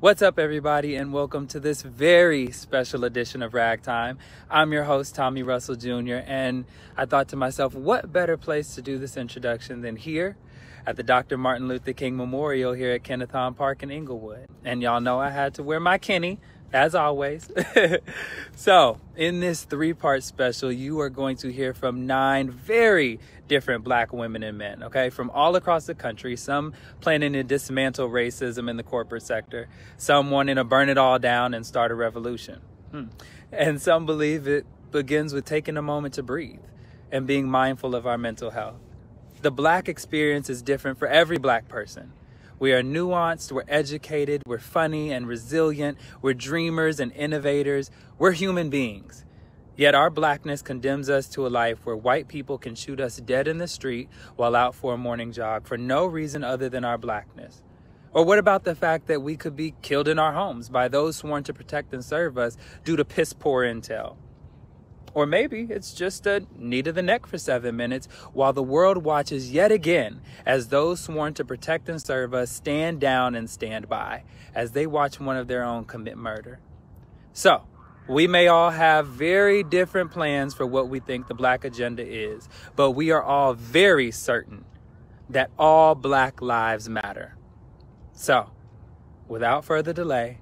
What's up, everybody, and welcome to this very special edition of Ragtime. I'm your host, Tommy Russell Jr., and I thought to myself, what better place to do this introduction than here at the Dr. Martin Luther King Memorial here at Kennethon Park in Inglewood. And y'all know I had to wear my Kenny as always. so, in this three part special, you are going to hear from nine very different black women and men, okay, from all across the country. Some planning to dismantle racism in the corporate sector, some wanting to burn it all down and start a revolution. Hmm. And some believe it begins with taking a moment to breathe and being mindful of our mental health. The black experience is different for every black person. We are nuanced, we're educated, we're funny and resilient, we're dreamers and innovators, we're human beings. Yet our blackness condemns us to a life where white people can shoot us dead in the street while out for a morning jog for no reason other than our blackness. Or what about the fact that we could be killed in our homes by those sworn to protect and serve us due to piss poor intel? Or maybe it's just a knee to the neck for seven minutes while the world watches yet again as those sworn to protect and serve us stand down and stand by as they watch one of their own commit murder. So, we may all have very different plans for what we think the black agenda is, but we are all very certain that all black lives matter. So, without further delay,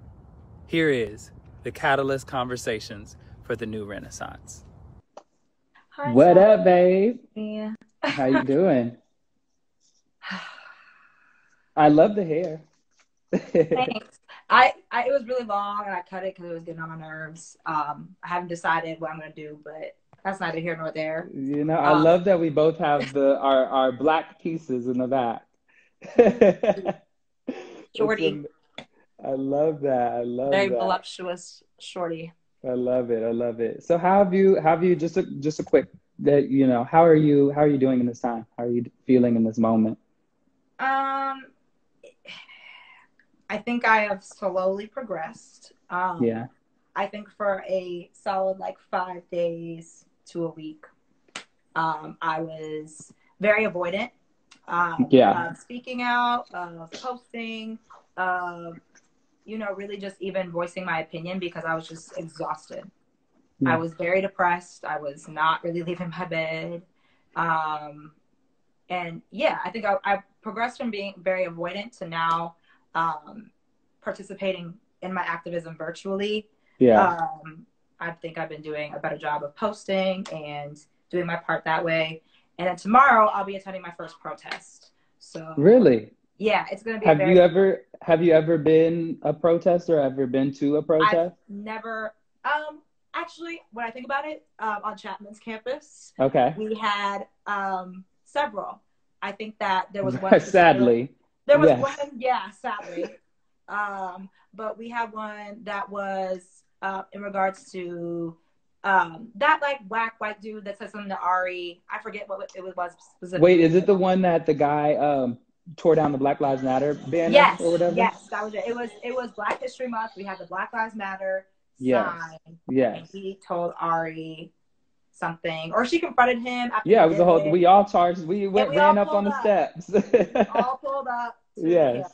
here is the Catalyst Conversations for the new renaissance. Hi, what Sarah. up, babe? Yeah. How you doing? I love the hair. Thanks. I, I it was really long and I cut it because it was getting on my nerves. Um, I haven't decided what I'm gonna do, but that's neither here nor there. you know, I Um, love that we both have the our our black pieces in the back. Shorty. It's I love that. I love Very that. voluptuous shorty. I love it. I love it. So how have you have you just a just a quick that you know, how are you how are you doing in this time? How are you feeling in this moment? Um, I think I have slowly progressed. Um, Yeah. I think for a solid like five days to a week, um, I was very avoidant. Um, Yeah. Of speaking out, of posting, of, you know, really just even voicing my opinion because I was just exhausted. Yeah. I was very depressed. I was not really leaving my bed. Um, and yeah, I think I, I progressed from being very avoidant to now um, participating in my activism virtually. Yeah. Um, I think I've been doing a better job of posting and doing my part that way. And then tomorrow I'll be attending my first protest. So really? yeah, it's gonna be. Have very, you ever have you ever been a protester? Ever been to a I've protest? never. Um, actually, when I think about it, um, on Chapman's campus, Okay. we had um several. I think that there was one. Sadly. There was Yes. one, yeah, sadly. um, but we had one that was uh, in regards to um, that like whack white dude that said something to Ari. I forget what it was specifically. Wait, is it the one that the guy um tore down the Black Lives Matter banner Yes, or whatever? yes, that was it. It was it was Black History Month. We had the Black Lives Matter Yes. sign, and Yes. he told Ari something, or she confronted him. After Yeah, it was a whole. We all charged. We went we ran up on the up. steps. all pulled up Yes.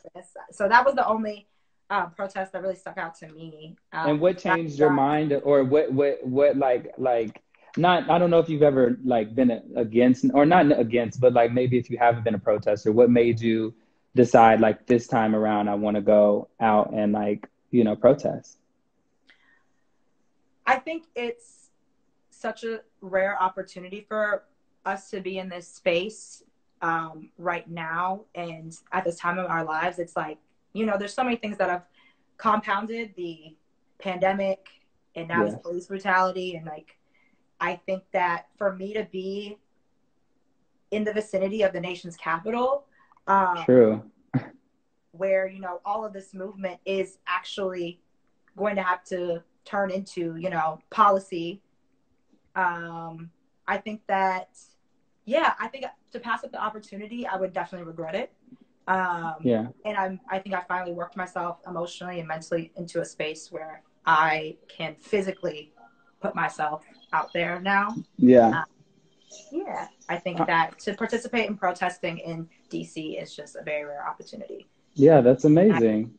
So that was the only uh, protest that really stuck out to me. Um, and what changed your mind, or what what what like like not? I don't know if you've ever like been against or not against, but like maybe if you haven't been a protester, what made you decide like this time around I want to go out and like you know protest? I think it's such a rare opportunity for us to be in this space um, right now and at this time of our lives. It's like, you know, there's so many things that have compounded the pandemic and now Yes. it's police brutality. And like, I think that for me to be in the vicinity of the nation's capital, um, True. where you know all of this movement is actually going to have to turn into you know policy um i think that yeah i think to pass up the opportunity i would definitely regret it um Yeah. and i'm i think i finally worked myself emotionally and mentally into a space where i can physically put myself out there now Yeah. yeah i think that to participate in protesting in dc is just a very rare opportunity Yeah. That's amazing.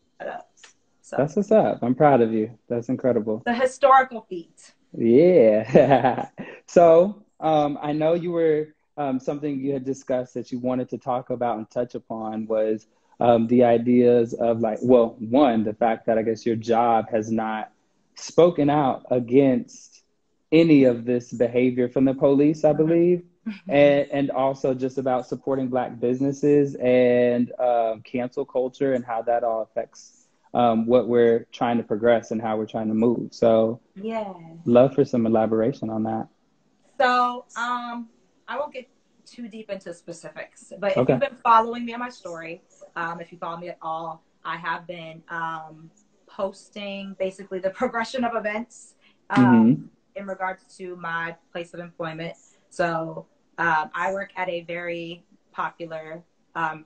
So That's what's up. I'm proud of you. That's incredible. the historical feat. Yeah. so um, I know you were um, something you had discussed that you wanted to talk about and touch upon was um, the ideas of like, well, one, the fact that I guess your job has not spoken out against any of this behavior from the police, I believe, and and also just about supporting Black businesses and um, cancel culture and how that all affects um, what we're trying to progress and how we're trying to move. So, Yeah. love for some elaboration on that. So, um, I won't get too deep into specifics, but if Okay. you've been following me on my story, um, if you follow me at all, I have been um, posting basically the progression of events um, Mhm. in regards to my place of employment. So, um, I work at a very popular, um,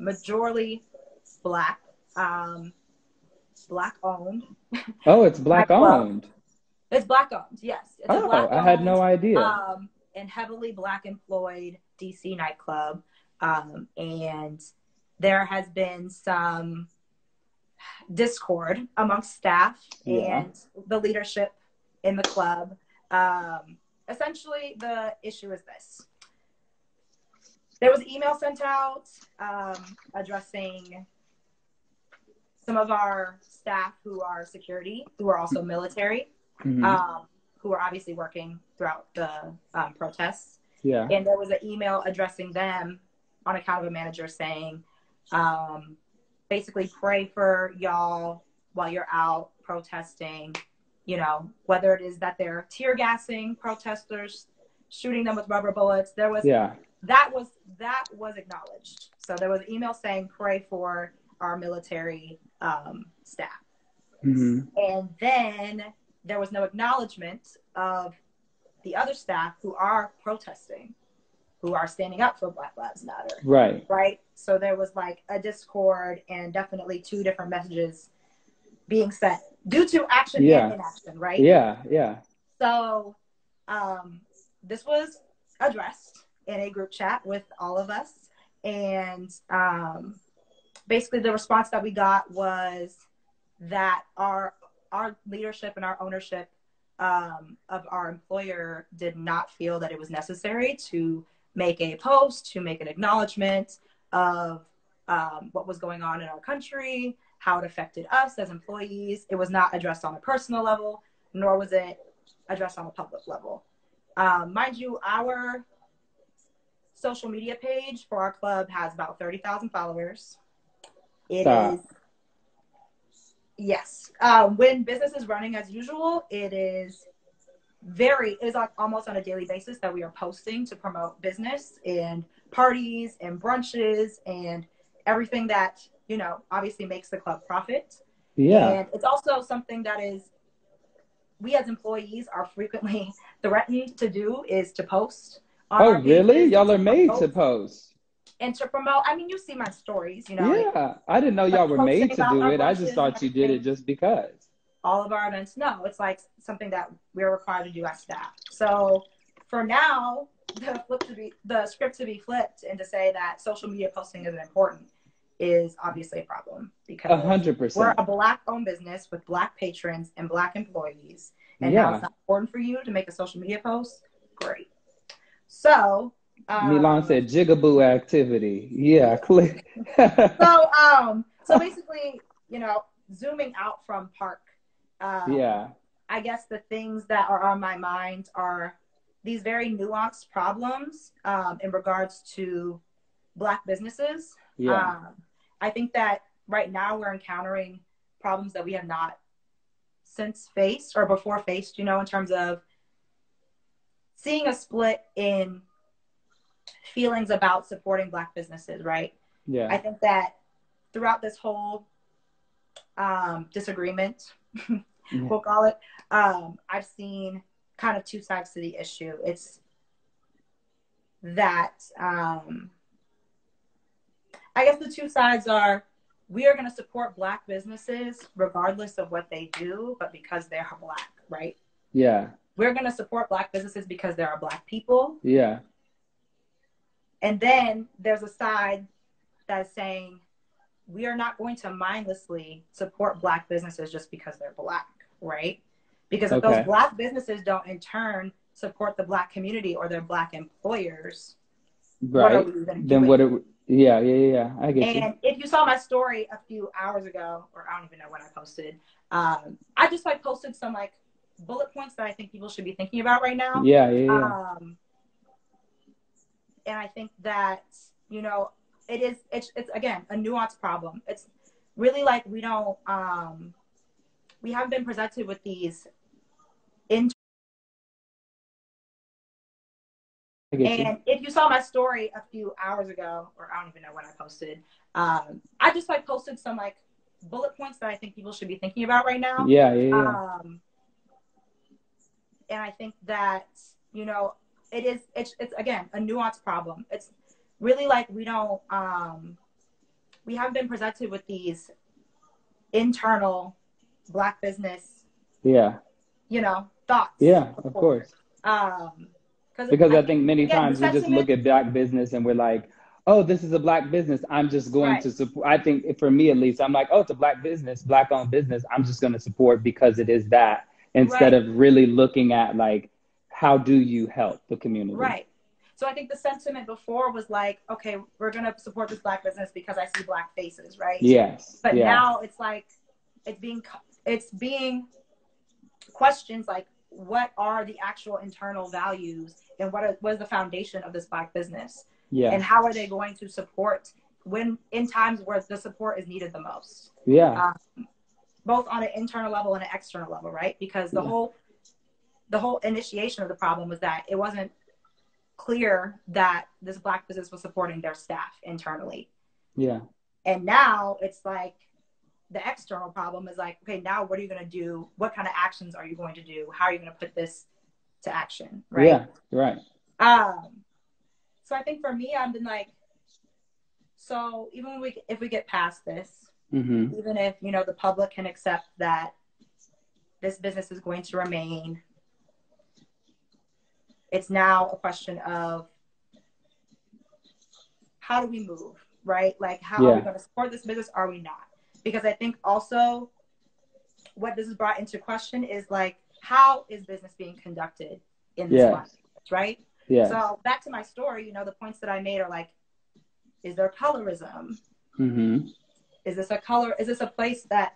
majorly black, um, black owned. Oh, it's black, black owned. It's black owned, yes. It's a Oh, I had no idea. um, and heavily black employed DC nightclub. Um, and there has been some discord amongst staff Yeah. and the leadership in the club. Um, essentially, the issue is this there was an email sent out um, addressing some of our staff who are security, who are also military Mhm. um, who are obviously working throughout the um, protests. yeah. And there was an email addressing them on account of a manager saying, um, basically, pray for y'all while you're out protesting. You know, whether it is that they're tear gassing protesters, shooting them with rubber bullets. There was Yeah. that was that was acknowledged. So there was an email saying, pray for our military um, staff. hmm And then there was no acknowledgement of the other staff who are protesting, who are standing up for Black Lives Matter, Right. right? So there was like a discord and definitely two different messages being sent due to action Yeah. and inaction, right? Yeah. Yeah. So um, this was addressed in a group chat with all of us. And um, basically, the response that we got was that our our leadership and our ownership um, of our employer did not feel that it was necessary to make a post, to make an acknowledgement of um, what was going on in our country, how it affected us as employees. It was not addressed on a personal level, nor was it addressed on a public level. Um, mind you, our social media page for our club has about 30,000 followers. It is Stop. yes. Uh, when business is running as usual, it is very, is like almost on a daily basis that we are posting to promote business and parties and brunches and everything that, you know, obviously makes the club profit. Yeah. And it's also something that is we as employees are frequently threatened to do is to post. on Oh, really? Y'all are made to post. and to promote. I mean, you see my stories, you know, like Yeah. I didn't know y'all were made to do it. I just thought you did it just because. All of our events. No, it's like something that we're required to do as staff. So for now, the flip to be the script to be flipped and to say that social media posting isn't important is obviously a problem because 100%. we're a black owned business with black patrons and black employees. And now Yeah. it's not important for you to make a social media post. Great. So um, Milan said jigaboo activity. Yeah, click. so um so basically, you know, zooming out from park, um, yeah. I guess the things that are on my mind are these very nuanced problems um, in regards to Black businesses. Yeah. Um, I think that right now we're encountering problems that we have not since faced or before faced, you know, in terms of seeing a split in feelings about supporting Black businesses, right? Yeah. I think that throughout this whole um, disagreement, we'll call it, um, I've seen kind of two sides to the issue. It's that um, I guess the two sides are we are going to support Black businesses regardless of what they do, but because they're Black, right? yeah. We're going to support Black businesses because there are Black people. Yeah. And then there's a side that is saying we are not going to mindlessly support black businesses just because they're black, right? Because if Okay. those black businesses don't in turn support the black community or their black employers, Right. even Then what? It, yeah, yeah, yeah, yeah. I get you. And if you saw my story a few hours ago, or I don't even know when I posted, um, I just like posted some like bullet points that I think people should be thinking about right now. Yeah, yeah, yeah. Um, and I think that you know it is it's it's again a nuanced problem. It's really like we don't um, we haven't been presented with these in. And if you saw my story a few hours ago, or I don't even know when I posted, um, I just like posted some like bullet points that I think people should be thinking about right now. Yeah, yeah, yeah. Um, and I think that you know it is it's it's again a nuanced problem. It's really like we don't um, we haven't been presented with these internal black business yeah, you know thoughts. yeah. Of course. Um, Because I think many again, times we just look at black business and we're like, oh, this is a black business. I'm just going Right. to support. I think for me at least, I'm like, oh, it's a black business, black owned business. I'm just going to support because it is that instead Right. of really looking at like, how do you help the community? Right. So I think the sentiment before was like, okay, we're gonna support this black business because I see black faces, right? Yes. But yeah. now it's like it's being it's being questions like what are the actual internal values and what are, what is the foundation of this black business yeah. and how are they going to support when in times where the support is needed the most yeah. um, both on an internal level and an external level, right? Because the Yeah. whole the whole initiation of the problem was that it wasn't clear that this black business was supporting their staff internally. yeah. And now it's like the external problem is like, okay, now what are you going to do? What kind of actions are you going to do? How are you going to put this to action? Right. Yeah. Right. Um, so I think for me, I've been like, so even when we, if we get past this, hmm even if you know the public can accept that this business is going to remain it's now a question of how do we move right? Like how are we going to support this business? Are we not? Because i think also what this is brought into question is like how is business being conducted in this climate, right? Yeah. so back to my story you know the points that i made are like is there colorism? Mm-hmm. is this a color is this a place that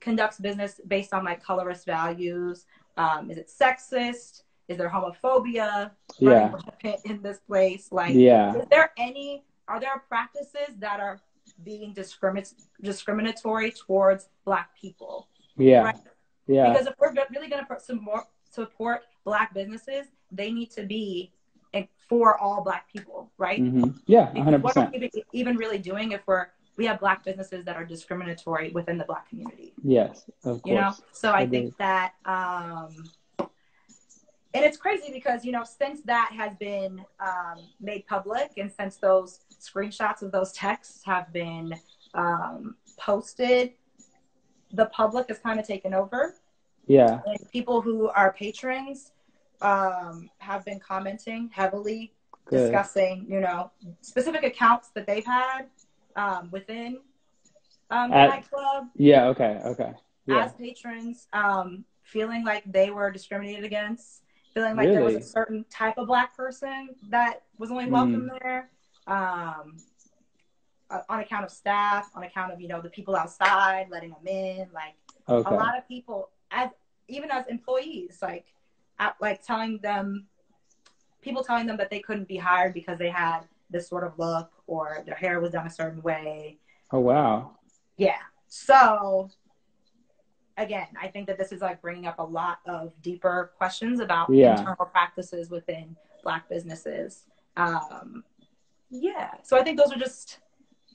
conducts business based on my colorist values? Um, is it sexist is there homophobia Yeah. in this place like Yeah. is there any are there practices that are being discrimin- discriminatory towards black people Yeah. Right. Yeah. because if we're really going to support support black businesses they need to be for all black people right hmm Yeah. because hundred what are we even- really doing if we're we have black businesses that are discriminatory within the black community Yes. Of course. you know so i Agreed. think that um and it's crazy because you know since that has been um, made public and since those screenshots of those texts have been um, posted the public has kind of taken over Yeah. and people who are patrons um, have been commenting heavily Good. discussing, you know, specific accounts that they've had um, within um, the At- nightclub Yeah. Okay. Okay. Yeah. as patrons, um, feeling like they were discriminated against, feeling like there was a certain type of black person that was only welcome there. Um, on account of staff, on account of you know the people outside letting them in, like Okay. a lot of people as even as employees like at, like telling them people telling them that they couldn't be hired because they had this sort of look or their hair was done a certain way Oh wow. yeah so again i think that this is like bringing up a lot of deeper questions about Yeah. internal practices within black businesses um yeah so i think those are just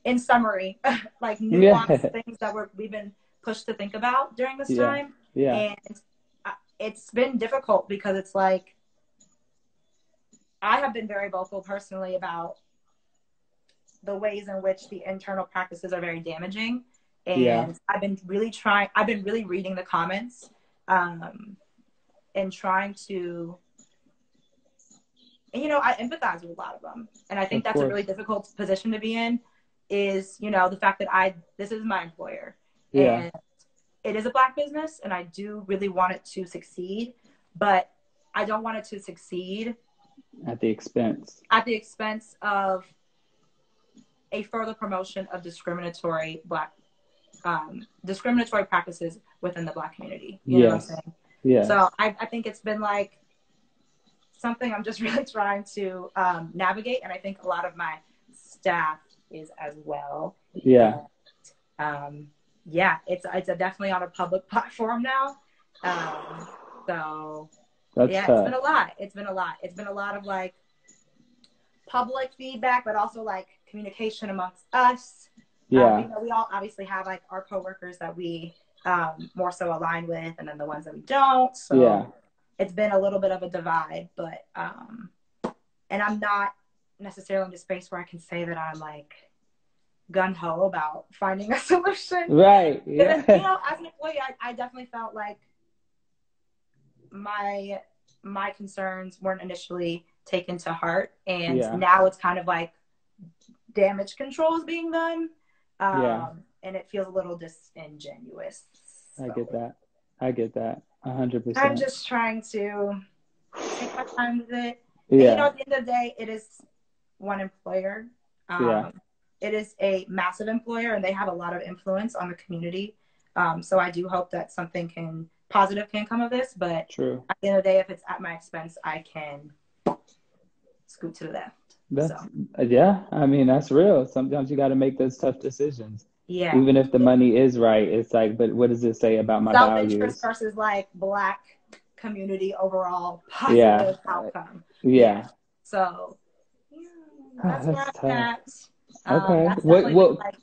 in summary like Yeah. nuanced things that we're, we've been pushed to think about during this Yeah. time Yeah. and uh, it's been difficult because it's like i have been very vocal personally about the ways in which the internal practices are very damaging and Yeah. i've been really trying i've been really reading the comments um, and trying to and you know i empathize with a lot of them and i think Of that's a really difficult position to be in is, you know, the fact that I this is my employer. Yeah. And it is a black business and I do really want it to succeed, but I don't want it to succeed At the expense. at the expense of a further promotion of discriminatory black um, discriminatory practices within the black community. You know what I'm saying? Yeah. So I, I think it's been like something I'm just really trying to um, navigate, and I think a lot of my staff is as well. yeah. Um, yeah, it's it's a definitely on a public platform now. Um, so That's yeah, tough. it's been a lot. It's been a lot. It's been a lot of like public feedback, but also like communication amongst us. Um, yeah. you know, we all obviously have like our coworkers that we um, more so align with, and then the ones that we don't. So Yeah. it's been a little bit of a divide, but um, and I'm not necessarily in the space where I can say that I'm like gun ho about finding a solution. Right. Yeah. you know, as an employee, I, I definitely felt like my my concerns weren't initially taken to heart, and Yeah. now it's kind of like damage control is being done, um, Yeah. and it feels a little disingenuous. I get that. I get that. A hundred I'm just trying to take my time with it. And, you know, at the end of the day, it is one employer. Um, Yeah. It is a massive employer, and they have a lot of influence on the community. Um, so I do hope that something can positive can come of this. But True. at the end of the day, if it's at my expense, I can scoot to the left. That's So yeah. I mean, that's real. Sometimes you got to make those tough decisions, yeah, even if the money is right. It's like, but what does it say about my self values? interest versus like black community overall positive Yeah. outcome. Yeah. So yeah, Ah, that's where that's I'm tough. at. Um, Okay. That's what what like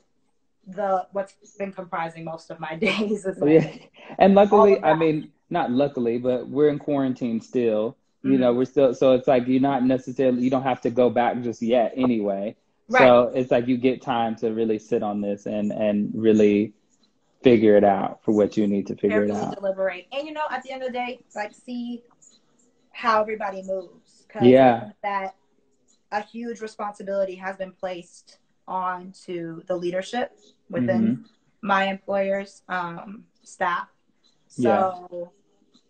the what's been comprising most of my days. Is like, Yeah. And luckily, I mean, not luckily, but we're in quarantine still. You Mhm. know, we're still, so it's like you're not necessarily, you don't have to go back just yet anyway. Right. So it's like you get time to really sit on this and and really figure it out for what you need to figure it out. deliberate, and you know, at the end of the day, like see how everybody moves. 'Cause Yeah. That a huge responsibility has been placed onto the leadership within Mm-hmm. my employer's um, staff. So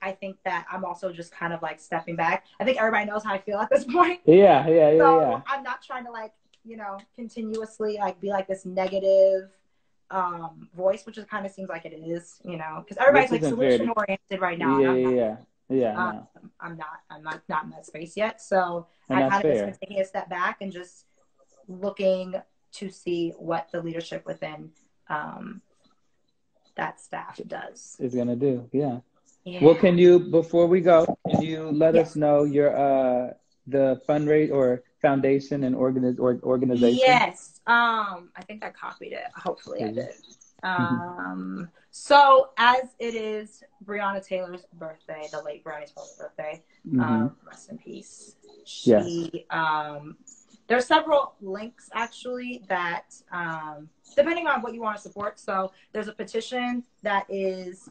I think that I'm also just kind of like stepping back. I think everybody knows how I feel at this point. Yeah, yeah, yeah, so yeah. I'm not trying to like, you know, continuously like be like this negative um voice, which is kind of seems like it is, you know, because everybody's like solution oriented right now. Yeah, yeah, yeah. Yeah, um, no. I'm not, I'm not, not in that space yet. So And I kind of just been taking a step back and just looking to see what the leadership within um that staff does. Is gonna do. Yeah. Yeah. Well, can you before we go, can you let Yes. us know your uh the fundraise or foundation and organiz or, organization? Yes. Um, I think I copied it. Hopefully I did. Um, so as it is Breonna Taylor's birthday, the late Breonna Taylor's birthday, Mhm. um, rest in peace. Yes. She, um, there's several links actually that, um, depending on what you want to support. So there's a petition that is,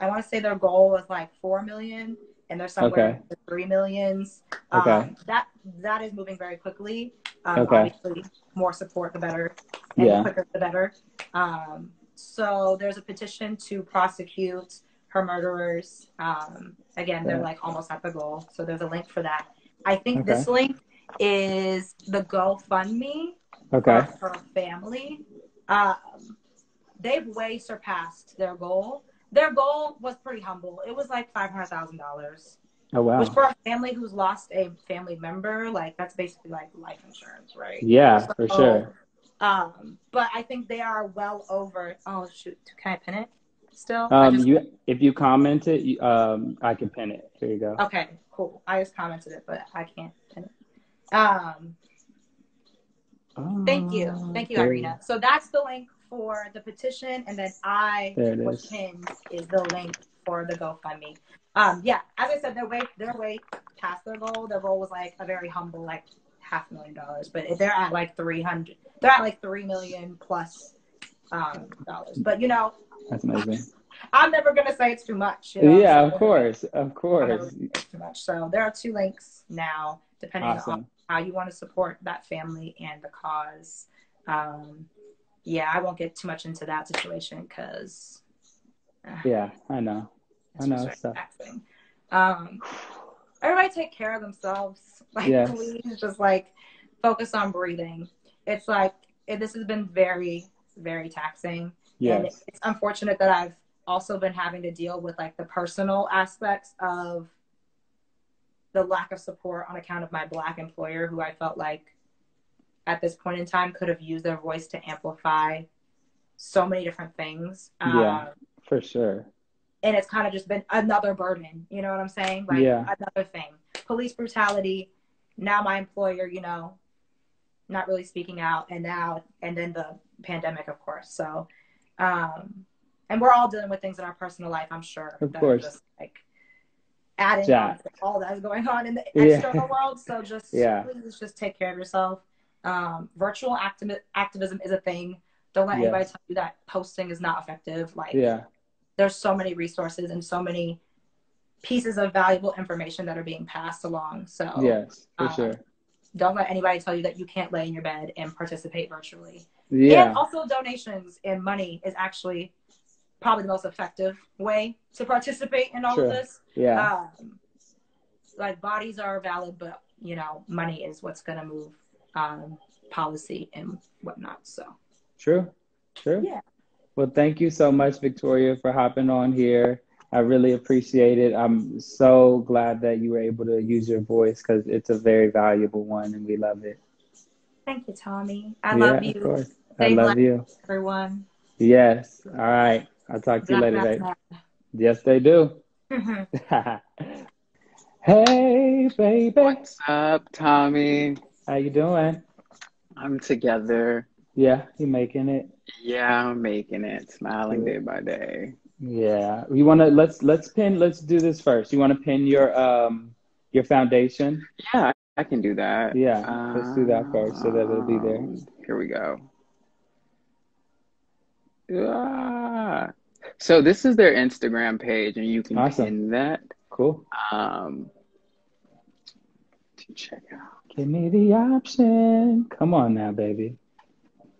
I want to say their goal is like 4 million and they're somewhere Okay. in the 3 millions. Okay. Um, that, that is moving very quickly. Um, Okay. Obviously, more support, the better. And Yeah. the quicker, the better. Um, so there's a petition to prosecute her murderers. Um, again, they're like almost at the goal. So there's a link for that. I think Okay. this link is the GoFundMe Okay. for her family. Um, they've way surpassed their goal. Their goal was pretty humble. It was like five hundred thousand dollars, Oh wow. which for a family who's lost a family member, like that's basically like life insurance, right? Yeah, for sure. Um, but I think they are well over. Oh shoot, can I pin it? Still? Um, just- you if you comment it, you, um, I can pin it. Here you go. Okay, cool. I just commented it, but I can't pin it. Um, thank you, thank you, Oh, Irina. So that's the link for the petition, and then I There it is. pinned is the link for the GoFundMe. Um, yeah, as I said, they're way they're way past their goal. Their goal was like a very humble, like half million dollars, but they're at like three hundred. They're at like three million plus um, dollars. But you know, That's amazing. I'm never gonna say it's too much. You know? Yeah, So- of course, of course. too much. So there are two links now, depending on how you want to support that family and the cause. Um, yeah, I won't get too much into that situation because. yeah, I know. I know. So. Um, everybody take care of themselves. Like, yes. please just like focus on breathing. It's like it, this has been very, very taxing. Yes. And it's unfortunate that I've also been having to deal with like the personal aspects of the lack of support on account of my black employer who I felt like at this point in time could have used their voice to amplify so many different things. Yeah, um, for sure. And it's kind of just been another burden, you know what I'm saying? Like yeah. another thing. Police brutality. Now my employer, you know, not really speaking out, and now and then the pandemic, of course. So, um, and we're all dealing with things in our personal life. I'm sure. Of course. Just, like adding yeah. to all that's going on in the external yeah. world. So just yeah. please just take care of yourself. Um, virtual activ- activism is a thing. Don't let anybody tell you that posting is not effective. Like, yeah. there's so many resources and so many pieces of valuable information that are being passed along. So, yes, for um, sure. Don't let anybody tell you that you can't lay in your bed and participate virtually. Yeah. And also, donations and money is actually probably the most effective way to participate in all of this. Yeah. Um, like bodies are valid, but you know, money is what's going to move um, policy and whatnot. So true, true. Yeah. Well, thank you so much, Victoria, for hopping on here. I really appreciate it. I'm so glad that you were able to use your voice because it's a very valuable one, and we love it. Thank you, Tommy. I yeah, love you. Of course. I love you, everyone. Yes. All right. I'll talk to you later. Babe. Yes, they do. hey, baby. What's up, Tommy? How you doing? I'm together. Yeah, you making it? Yeah, I'm making it. Smiling day by day. Yeah. You wanna let's let's pin let's do this first. You wanna pin your um your foundation? Yeah, I can do that. Yeah. Let's do that first so that it'll be there. Here we go. Ah. So this is their Instagram page and you can awesome. pin that. Cool. Um check out. Give me the option. Come on now, baby.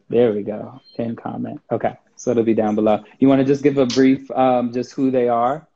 There we go. Pin comment. Okay. So it'll be down below. You want to just give a brief, um, just who they are?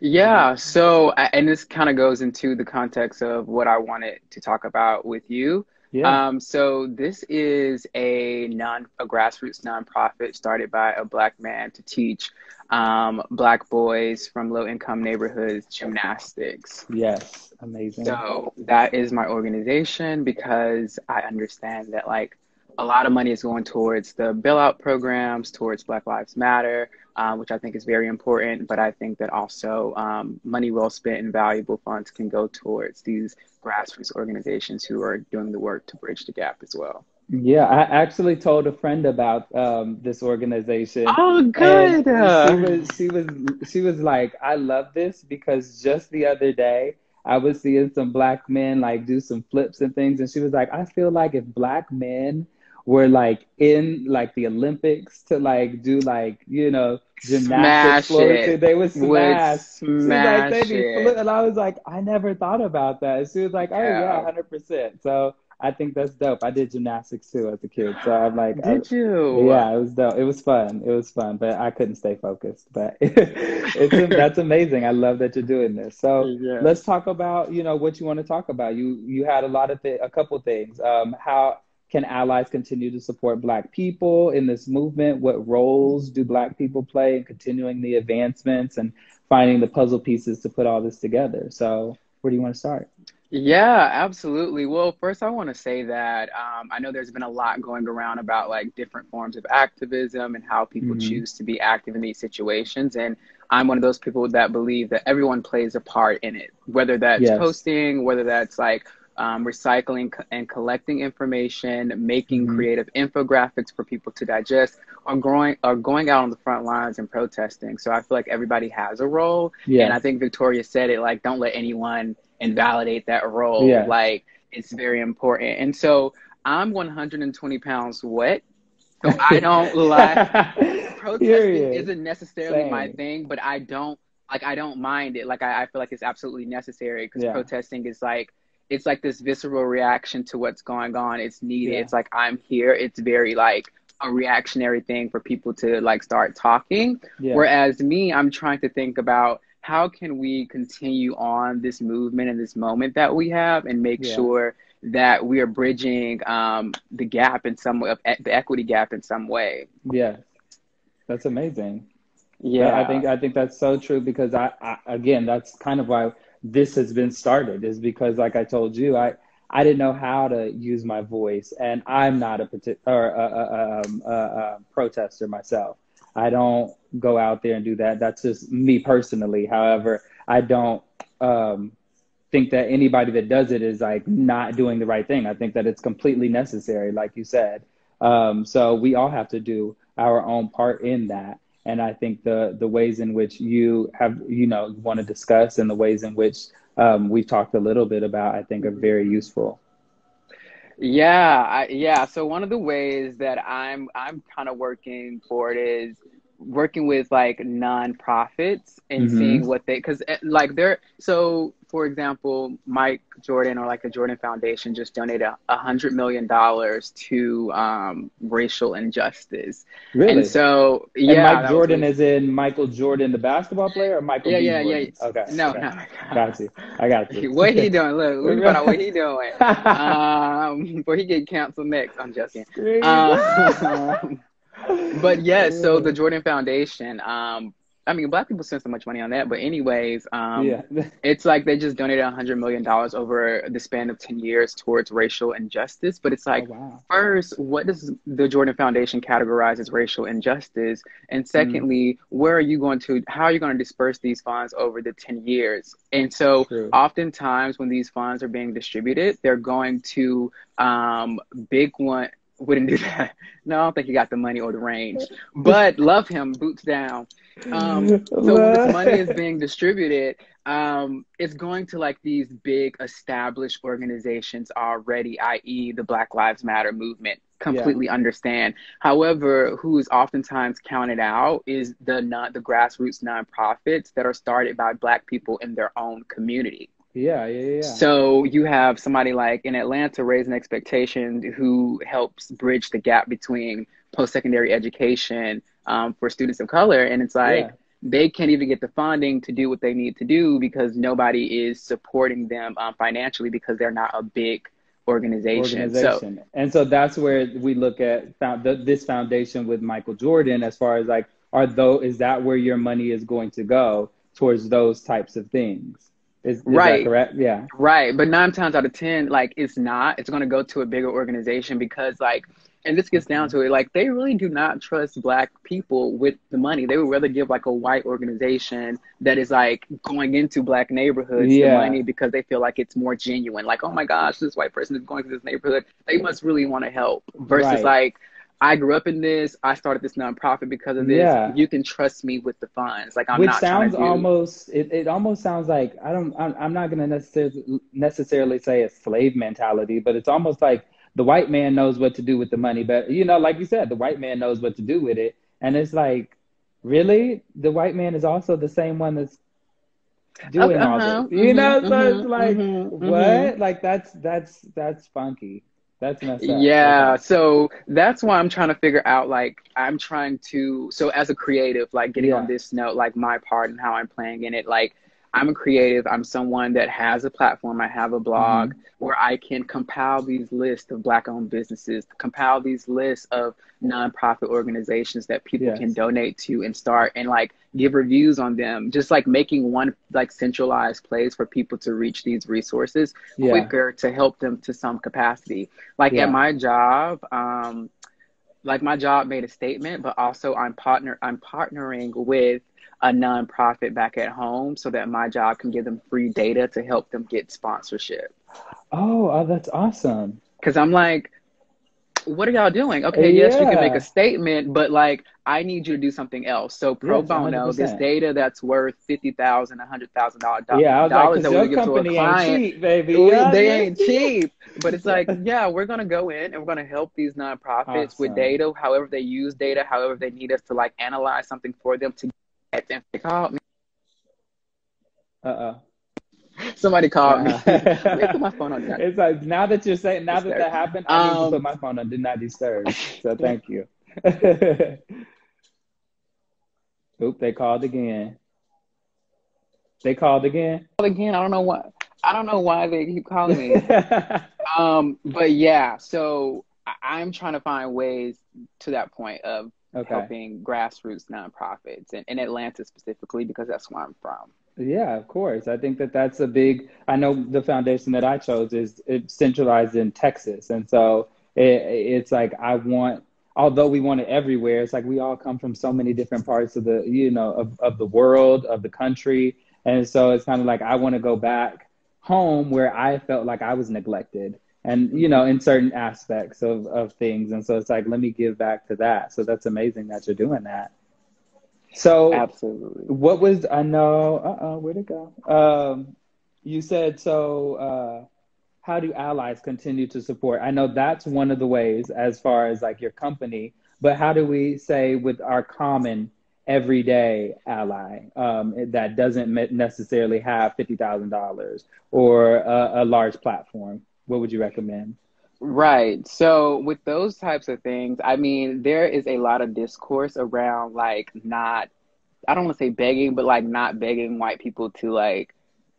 Yeah. So, and this kind of goes into the context of what I wanted to talk about with you. Yeah. Um, so this is a non a grassroots nonprofit started by a black man to teach um, black boys from low income neighborhoods gymnastics. Yes, amazing. So that is my organization because I understand that like a lot of money is going towards the bailout programs, towards Black Lives Matter, um, which I think is very important. But I think that also um, money well spent and valuable funds can go towards these grassroots organizations who are doing the work to bridge the gap as well. Yeah, I actually told a friend about um, this organization. Oh, good. She was she was she was like, I love this because just the other day I was seeing some black men like do some flips and things, and she was like, I feel like if black men were like in like the Olympics to like do like you know gymnastics, they would smash. smash like, it. and I was like, I never thought about that. She was like, Oh yeah, hundred percent. So I think that's dope. I did gymnastics too as a kid, so I'm like, did I, you? Yeah, it was dope. It was fun. It was fun, but I couldn't stay focused. But it's that's amazing. I love that you're doing this. So yeah. let's talk about you know what you want to talk about. You you had a lot of th- a couple things. Um, how can allies continue to support Black people in this movement? What roles do Black people play in continuing the advancements and finding the puzzle pieces to put all this together? So where do you want to start? Yeah, absolutely. Well, first, I want to say that um, I know there's been a lot going around about like different forms of activism and how people mm-hmm. choose to be active in these situations. And I'm one of those people that believe that everyone plays a part in it, whether that's yes. posting, whether that's like um, recycling and collecting information, making mm-hmm. creative infographics for people to digest, or growing or going out on the front lines and protesting. So I feel like everybody has a role. Yeah. And I think Victoria said it like, don't let anyone invalidate that role. Yeah. Like it's very important. And so I'm 120 pounds wet. So I don't like protesting isn't necessarily Same. my thing, but I don't like I don't mind it. Like I, I feel like it's absolutely necessary because yeah. protesting is like it's like this visceral reaction to what's going on. It's needed. Yeah. It's like I'm here. It's very like a reactionary thing for people to like start talking. Yeah. Whereas me, I'm trying to think about how can we continue on this movement and this moment that we have and make Yeah. sure that we are bridging um, the gap in some way, the equity gap in some way. Yes. That's amazing. Yeah, I think I think that's so true because I, I again that's kind of why this has been started is because like I told you I I didn't know how to use my voice and I'm not a or a, a, a, a protester myself. I don't go out there and do that. That's just me personally. However, I don't um, think that anybody that does it is like not doing the right thing. I think that it's completely necessary, like you said. Um, so we all have to do our own part in that. And I think the the ways in which you have you know want to discuss and the ways in which um, we've talked a little bit about, I think, are very useful. Yeah, I, yeah. So one of the ways that I'm I'm kind of working for it is working with like nonprofits and Mhm. seeing what they because like they're so for example mike jordan or like the jordan foundation just donated a hundred million dollars to um racial injustice Really? and so And yeah Mike that was Jordan is in Michael Jordan, the basketball player, or Michael yeah B. yeah yeah Jordan? Okay. no okay. no Got you. I got you. what he doing look look about what he doing um before he get canceled next i'm joking um, but yes, so the Jordan Foundation, um, I mean, black people spend so much money on that, but anyways, um, yeah. it's like they just donated a hundred million dollars over the span of ten years towards racial injustice. But it's like, oh, wow. first, what does the Jordan Foundation categorize as racial injustice? And secondly, where are you going to? How are you going to disperse these funds over the ten years? And so, True. oftentimes, when these funds are being distributed, they're going to um, big one. Wouldn't do that. No, I don't think he got the money or the range. But love him, boots down. Um, so when this money is being distributed, um, it's going to like these big established organizations already, i.e., the Black Lives Matter movement. Completely understand. However, who is oftentimes counted out is the non, the grassroots nonprofits that are started by Black people in their own community. Yeah, yeah, yeah. So you have somebody like in Atlanta, Raising Expectations, who helps bridge the gap between post-secondary education um, for students of color, and it's like Yeah. they can't even get the funding to do what they need to do because nobody is supporting them um, financially because they're not a big organization. So organization. and so that's where we look at found, the, this foundation with Michael Jordan as far as like are though is that where your money is going to go towards those types of things? Is, is Right. correct? Yeah. Right, but nine times out of ten, like it's not. It's going to go to a bigger organization because, like, and this gets down to it. Like, they really do not trust black people with the money. They would rather give like a white organization that is like going into black neighborhoods Yeah. the money because they feel like it's more genuine. Like, oh my gosh, this white person is going to this neighborhood. They must really want to help. Versus Right. like. I grew up in this. I started this nonprofit because of this. Yeah. You can trust me with the funds. Like I'm Which not trying sounds to almost it, it almost sounds like I don't I'm, I'm not going to necessarily necessarily say a slave mentality, but it's almost like the white man knows what to do with the money, but you know, like you said, the white man knows what to do with it, and it's like, really, the white man is also the same one that's doing all Uh-huh, this, you know? mhm, so it's mhm, like, mhm, what? mhm. Like that's that's that's funky. That's messed up. Yeah, Okay. so that's why I'm trying to figure out like I'm trying to so as a creative, like getting on this note, like my part and how I'm playing in it, like I'm a creative, I'm someone that has a platform, I have a blog Mm-hmm. where I can compile these lists of black owned businesses, compile these lists of nonprofit organizations that people Yes. can donate to and start and like give reviews on them. Just like making one like centralized place for people to reach these resources Yeah. quicker to help them to some capacity. Like Yeah. at my job, um, like my job made a statement, but also I'm partner I'm partnering with a nonprofit back at home so that my job can give them free data to help them get sponsorship. Oh, oh, that's awesome. Cause I'm like, what are y'all doing? Okay, yes, you can make a statement, but like I need you to do something else. So pro Yes, bono, this 100%. data that's worth fifty thousand, a hundred thousand dollars Yeah, I was like, that your we give to a company ain't cheap, baby. We- Yeah, they yeah. ain't cheap. But it's like, yeah, we're gonna go in and we're gonna help these nonprofits with data, however they use data, however they need us to like analyze something for them to get and they called me. Uh-uh. Somebody called me. put my phone on. It's like now that you're saying now that that happened, I need to put um, my phone on Did not disturb. So thank you. Oop, they called again. They called again. Again, I don't know why. I don't know why they keep calling me. um, but yeah, so I'm trying to find ways to that point of okay. helping grassroots nonprofits in, in Atlanta specifically because that's where I'm from. Yeah, of course. I think that that's a big. I know the foundation that I chose is it's centralized in Texas, and so it, it's like I want. Although we want it everywhere, it's like we all come from so many different parts of the you know of, of the world of the country, and so it's kind of like I want to go back home where I felt like I was neglected, and you know in certain aspects of of things, and so it's like let me give back to that. So that's amazing that you're doing that. So absolutely, what was I know? Uh oh, where'd it go? Um, you said so. Uh, how do allies continue to support? I know that's one of the ways, as far as like your company, but how do we say with our common everyday ally um, that doesn't necessarily have fifty thousand dollars or a, a large platform? What would you recommend? Right. So with those types of things, I mean, there is a lot of discourse around like not I don't want to say begging, but like not begging white people to like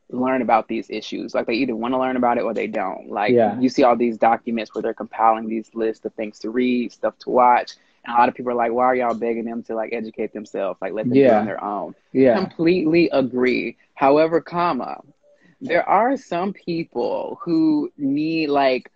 learn about these issues. Like they either want to learn about it or they don't. Like yeah. you see all these documents where they're compiling these lists of things to read, stuff to watch. And a lot of people are like, why are y'all begging them to like educate themselves? Like let them yeah. do on their own. Yeah. Completely agree. However, comma, there are some people who need like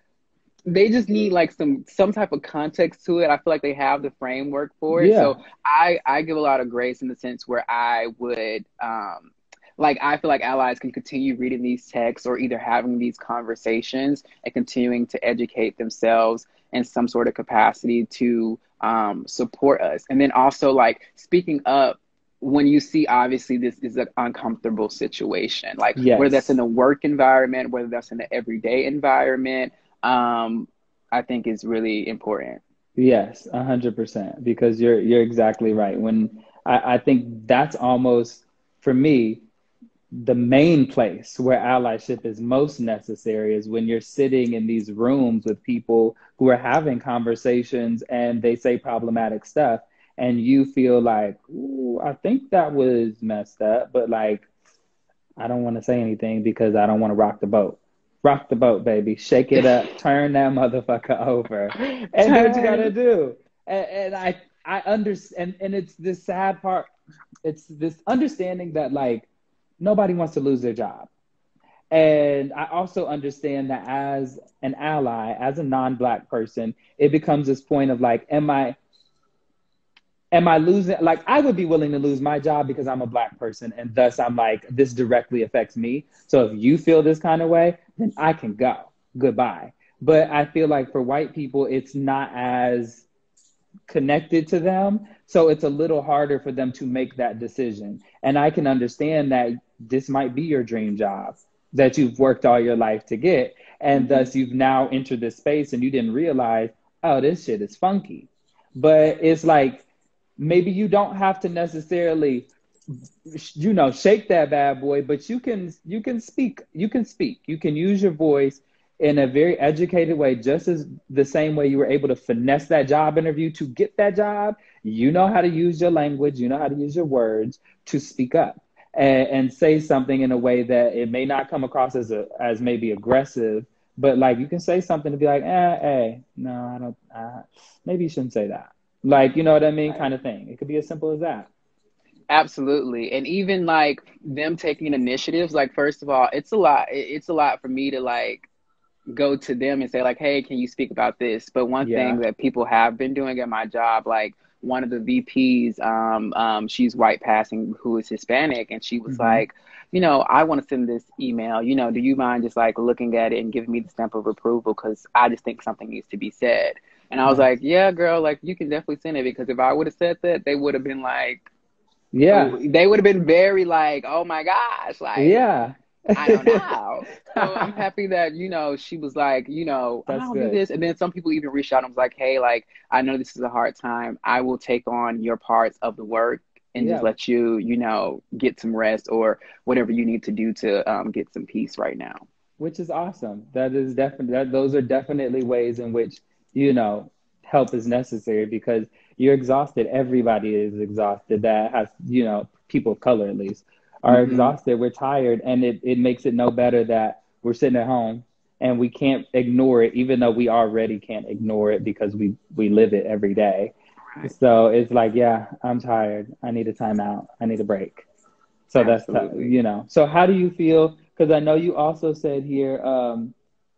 they just need like some some type of context to it. I feel like they have the framework for it. Yeah. So I I give a lot of grace in the sense where I would um like I feel like allies can continue reading these texts or either having these conversations and continuing to educate themselves in some sort of capacity to um, support us. And then also like speaking up when you see obviously this is an uncomfortable situation like yes. whether that's in the work environment whether that's in the everyday environment um, I think is really important. Yes, a hundred percent. Because you're you're exactly right. When I, I think that's almost for me the main place where allyship is most necessary is when you're sitting in these rooms with people who are having conversations and they say problematic stuff and you feel like, Ooh, I think that was messed up, but like I don't want to say anything because I don't want to rock the boat rock the boat, baby. Shake it up. turn that motherfucker over. And turn. do what you gotta do. And, and I I understand and, and it's this sad part. It's this understanding that like nobody wants to lose their job. And I also understand that as an ally, as a non-black person, it becomes this point of like, am I am I losing? Like, I would be willing to lose my job because I'm a black person, and thus I'm like, this directly affects me. So if you feel this kind of way, then I can go. Goodbye. But I feel like for white people, it's not as connected to them. So it's a little harder for them to make that decision. And I can understand that this might be your dream job that you've worked all your life to get. And mm-hmm. thus you've now entered this space and you didn't realize, oh, this shit is funky. But it's like maybe you don't have to necessarily you know shake that bad boy but you can you can speak you can speak. You can use your voice in a very educated way just as the same way you were able to finesse that job interview to get that job. You know how to use your language you know how to use your words to speak up and, and say something in a way that it may not come across as a as maybe aggressive but like you can say something to be like eh, hey no i don't uh, maybe you shouldn't say that like, you know what I mean? Kind of thing. It could be as simple as that. Absolutely. And even like them taking initiatives, like, first of all, it's a lot. It's a lot for me to like go to them and say, like, hey, can you speak about this? But one yeah. thing that people have been doing at my job, like, one of the VPs, um, um, she's white passing who is Hispanic, and she was mm-hmm. like, you know, I want to send this email. You know, do you mind just like looking at it and giving me the stamp of approval? Because I just think something needs to be said. And I was like, yeah, girl, like you can definitely send it because if I would have said that, they would have been like, yeah, they would have been very like, oh my gosh, like, yeah. I don't know. so I'm happy that, you know, she was like, you know, That's I'll good. do this. And then some people even reached out and was like, hey, like, I know this is a hard time. I will take on your parts of the work and Yeah. just let you, you know, get some rest or whatever you need to do to um, get some peace right now. which is awesome. That is definitely that those are definitely ways in which you know help is necessary because you're exhausted. Everybody is exhausted. That has you know people of color at least are Mhm. exhausted. We're tired, and it it makes it no better that we're sitting at home and we can't ignore it, even though we already can't ignore it because we we live it every day. Right. So it's like, yeah, I'm tired. I need a timeout. I need a break. So that's you know. So how do you feel? Because I know you also said here, um,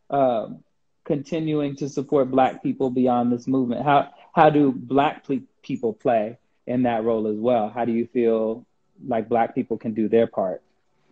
um, continuing to support Black people beyond this movement. How how do Black ple- people play in that role as well? How do you feel like Black people can do their part?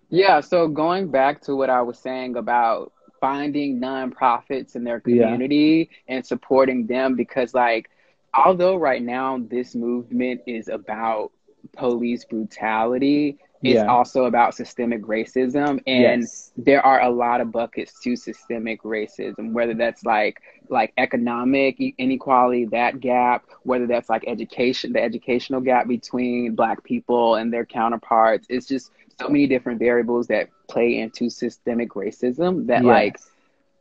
Yeah, so going back to what I was saying about finding nonprofits in their Yeah. community and supporting them because like although right now this movement is about police brutality, it's Yeah. also about systemic racism and Yes. there are a lot of buckets to systemic racism whether that's like like economic inequality that gap whether that's like education the educational gap between black people and their counterparts it's just so many different variables that play into systemic racism that Yes. like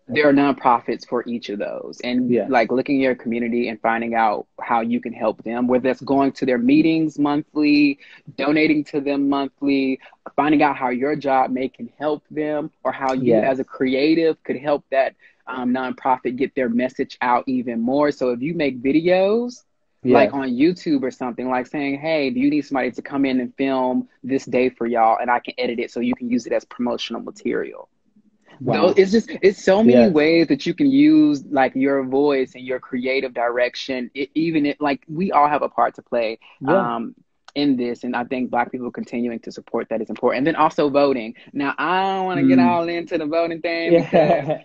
there are nonprofits for each of those and Yes. like looking at your community and finding out how you can help them whether that's going to their meetings monthly donating to them monthly finding out how your job may can help them or how you Yes. as a creative could help that um, nonprofit get their message out even more so if you make videos like on YouTube or something, like saying, "Hey, do you need somebody to come in and film this day for y'all, and I can edit it so you can use it as promotional material." Wow. It's just it's so many Yes. ways that you can use like your voice and your creative direction. It, even it, like we all have a part to play Yeah. um, in this, and I think Black people continuing to support that is important. And then also voting. Now I don't want to get Mm. all into the voting thing yeah.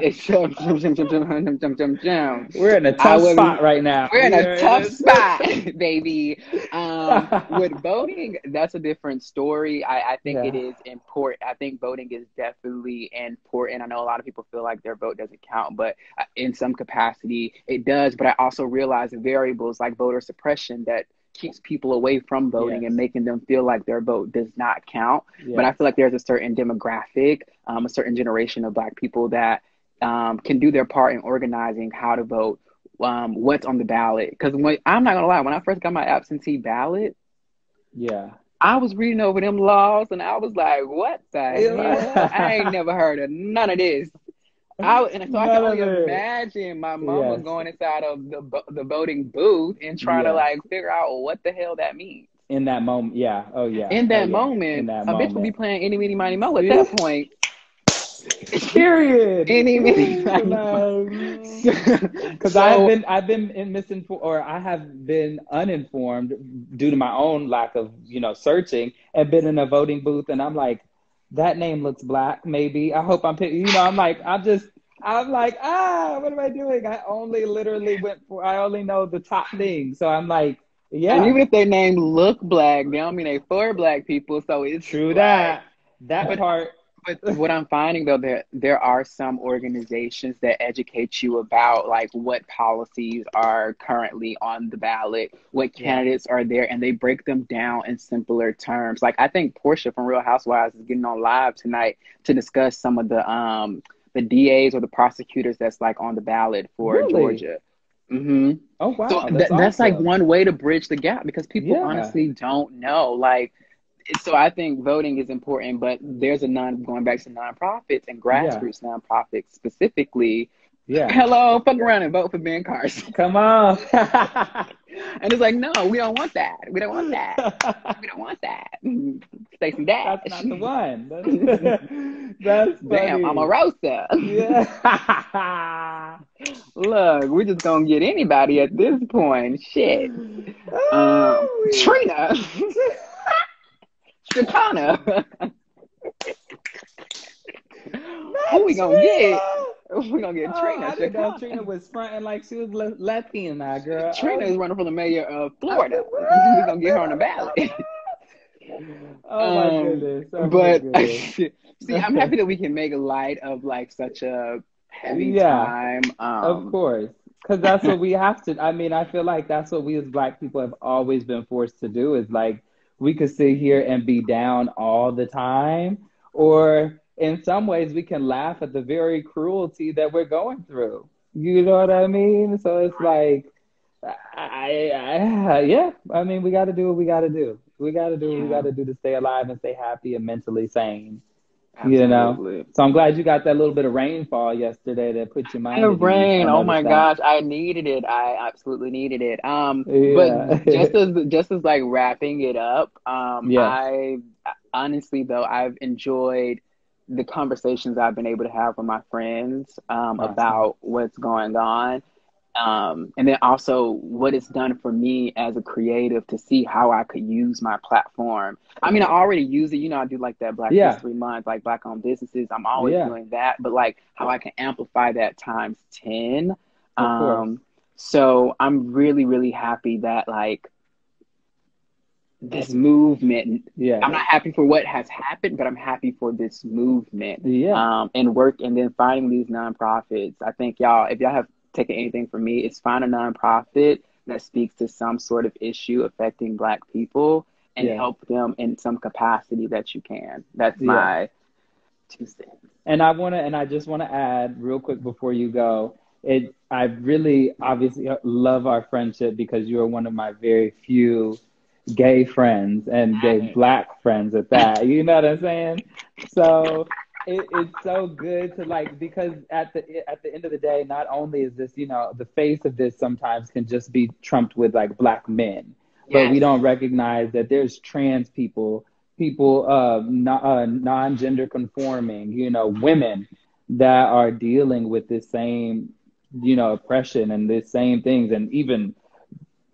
it's jump, jump, jump. We're in a tough spot right now. We're in a tough spot, baby. Um, with voting, that's a different story. I, I think it Yeah. is important. I think voting is definitely important. I know a lot of people feel like their vote doesn't count, but uh, in some capacity it does. But I also realize variables like voter suppression that keeps people away from voting Yes. and making them feel like their vote does not count. Yeah. But I feel like there's a certain demographic, um, a certain generation of Black people that um, can do their part in organizing how to vote, um, what's on the ballot. Because I'm not gonna lie, when I first got my absentee ballot, yeah. I was reading over them laws and I was like, "What the hell? I ain't never heard of none of this." I and so I can only imagine my mama Yes. going inside of the the voting booth and trying Yeah. to like figure out what the hell that means. In that moment, yeah. Oh yeah. In Oh, that yeah. moment, In that a bitch would be playing any, meeny, miny, mo at Yeah. that point. Period. Any, mo. Because So- I've been I've been in misinformed or I have been uninformed due to my own lack of you know searching and been in a voting booth and I'm like that name looks black maybe I hope I'm you know I'm like I'm just I'm like ah what am I doing I only literally went for I only know the top thing so I'm like yeah. And even if their name look black, they don't mean they for black people. So it's true like- that that part But what I'm finding though, there there are some organizations that educate you about like what policies are currently on the ballot, what candidates are there, and they break them down in simpler terms. Like I think Porsha from Real Housewives is getting on live tonight to discuss some of the um the DAs or the prosecutors that's like on the ballot for Really? Georgia. hmm oh wow so that's, that, that's like one way to bridge the gap because people Yeah. honestly don't know. Like, so I think voting is important, but there's a non going back to nonprofits and grassroots nonprofits specifically. Yeah Hello, fuck around and vote for Ben Carson. come on And it's like, no, we don't want that. We don't want that. We don't want that. Stacey Dash. That's not the one. That's, that's Damn, a roaster. Yeah. Look, we're just gonna get anybody at this point. Shit. Um, Oh, yeah. Trina. Shakana. Who we gonna get? We gonna get Oh, Trina. I didn't know Trina was fronting like she was La- Latina, girl. Trina is oh, running for the mayor of Florida. We're gonna get her on the ballot. oh my Um, goodness. Oh my but goodness. see, I'm happy that we can make light of like such a heavy Yeah. time. Um, of course. because that's what we have to. I mean, I feel like that's what we as Black people have always been forced to do. Is like we could sit here and be down all the time, or in some ways we can laugh at the very cruelty that we're going through. You know what I mean? So it's like, I, I yeah. I mean, we got to do what we got to do. We got to do what we got to do to stay alive and stay happy and mentally sane. Absolutely. You know, so I'm glad you got that little bit of rainfall yesterday that put your mind. The rain, oh my gosh, I needed it. I absolutely needed it. Um, yeah. but just as just as like wrapping it up, um, yeah. I honestly though I've enjoyed the conversations I've been able to have with my friends um, awesome. about what's going on. Um, and then also what it's done for me as a creative to see how I could use my platform. I mean, I already use it. You know, I do like that Black yeah. History Month, like Black owned businesses. I'm always yeah. doing that, but like how I can amplify that times 10. Um, so I'm really, really happy that like this movement. Yeah. I'm not happy for what has happened, but I'm happy for this movement. Yeah. Um, and work and then finding these nonprofits. I think y'all, if y'all have taken anything from me, it's find a nonprofit that speaks to some sort of issue affecting Black people and yeah. help them in some capacity that you can. That's yeah. my two cents. And I want to, and I just want to add real quick before you go. It, I really obviously love our friendship because you are one of my very few gay friends and gay black friends at that. You know what I'm saying? So it, it's so good to like because at the at the end of the day, not only is this you know the face of this sometimes can just be trumped with like black men, yes. but we don't recognize that there's trans people, people uh, non, uh, non-gender conforming, you know, women that are dealing with this same you know oppression and the same things and even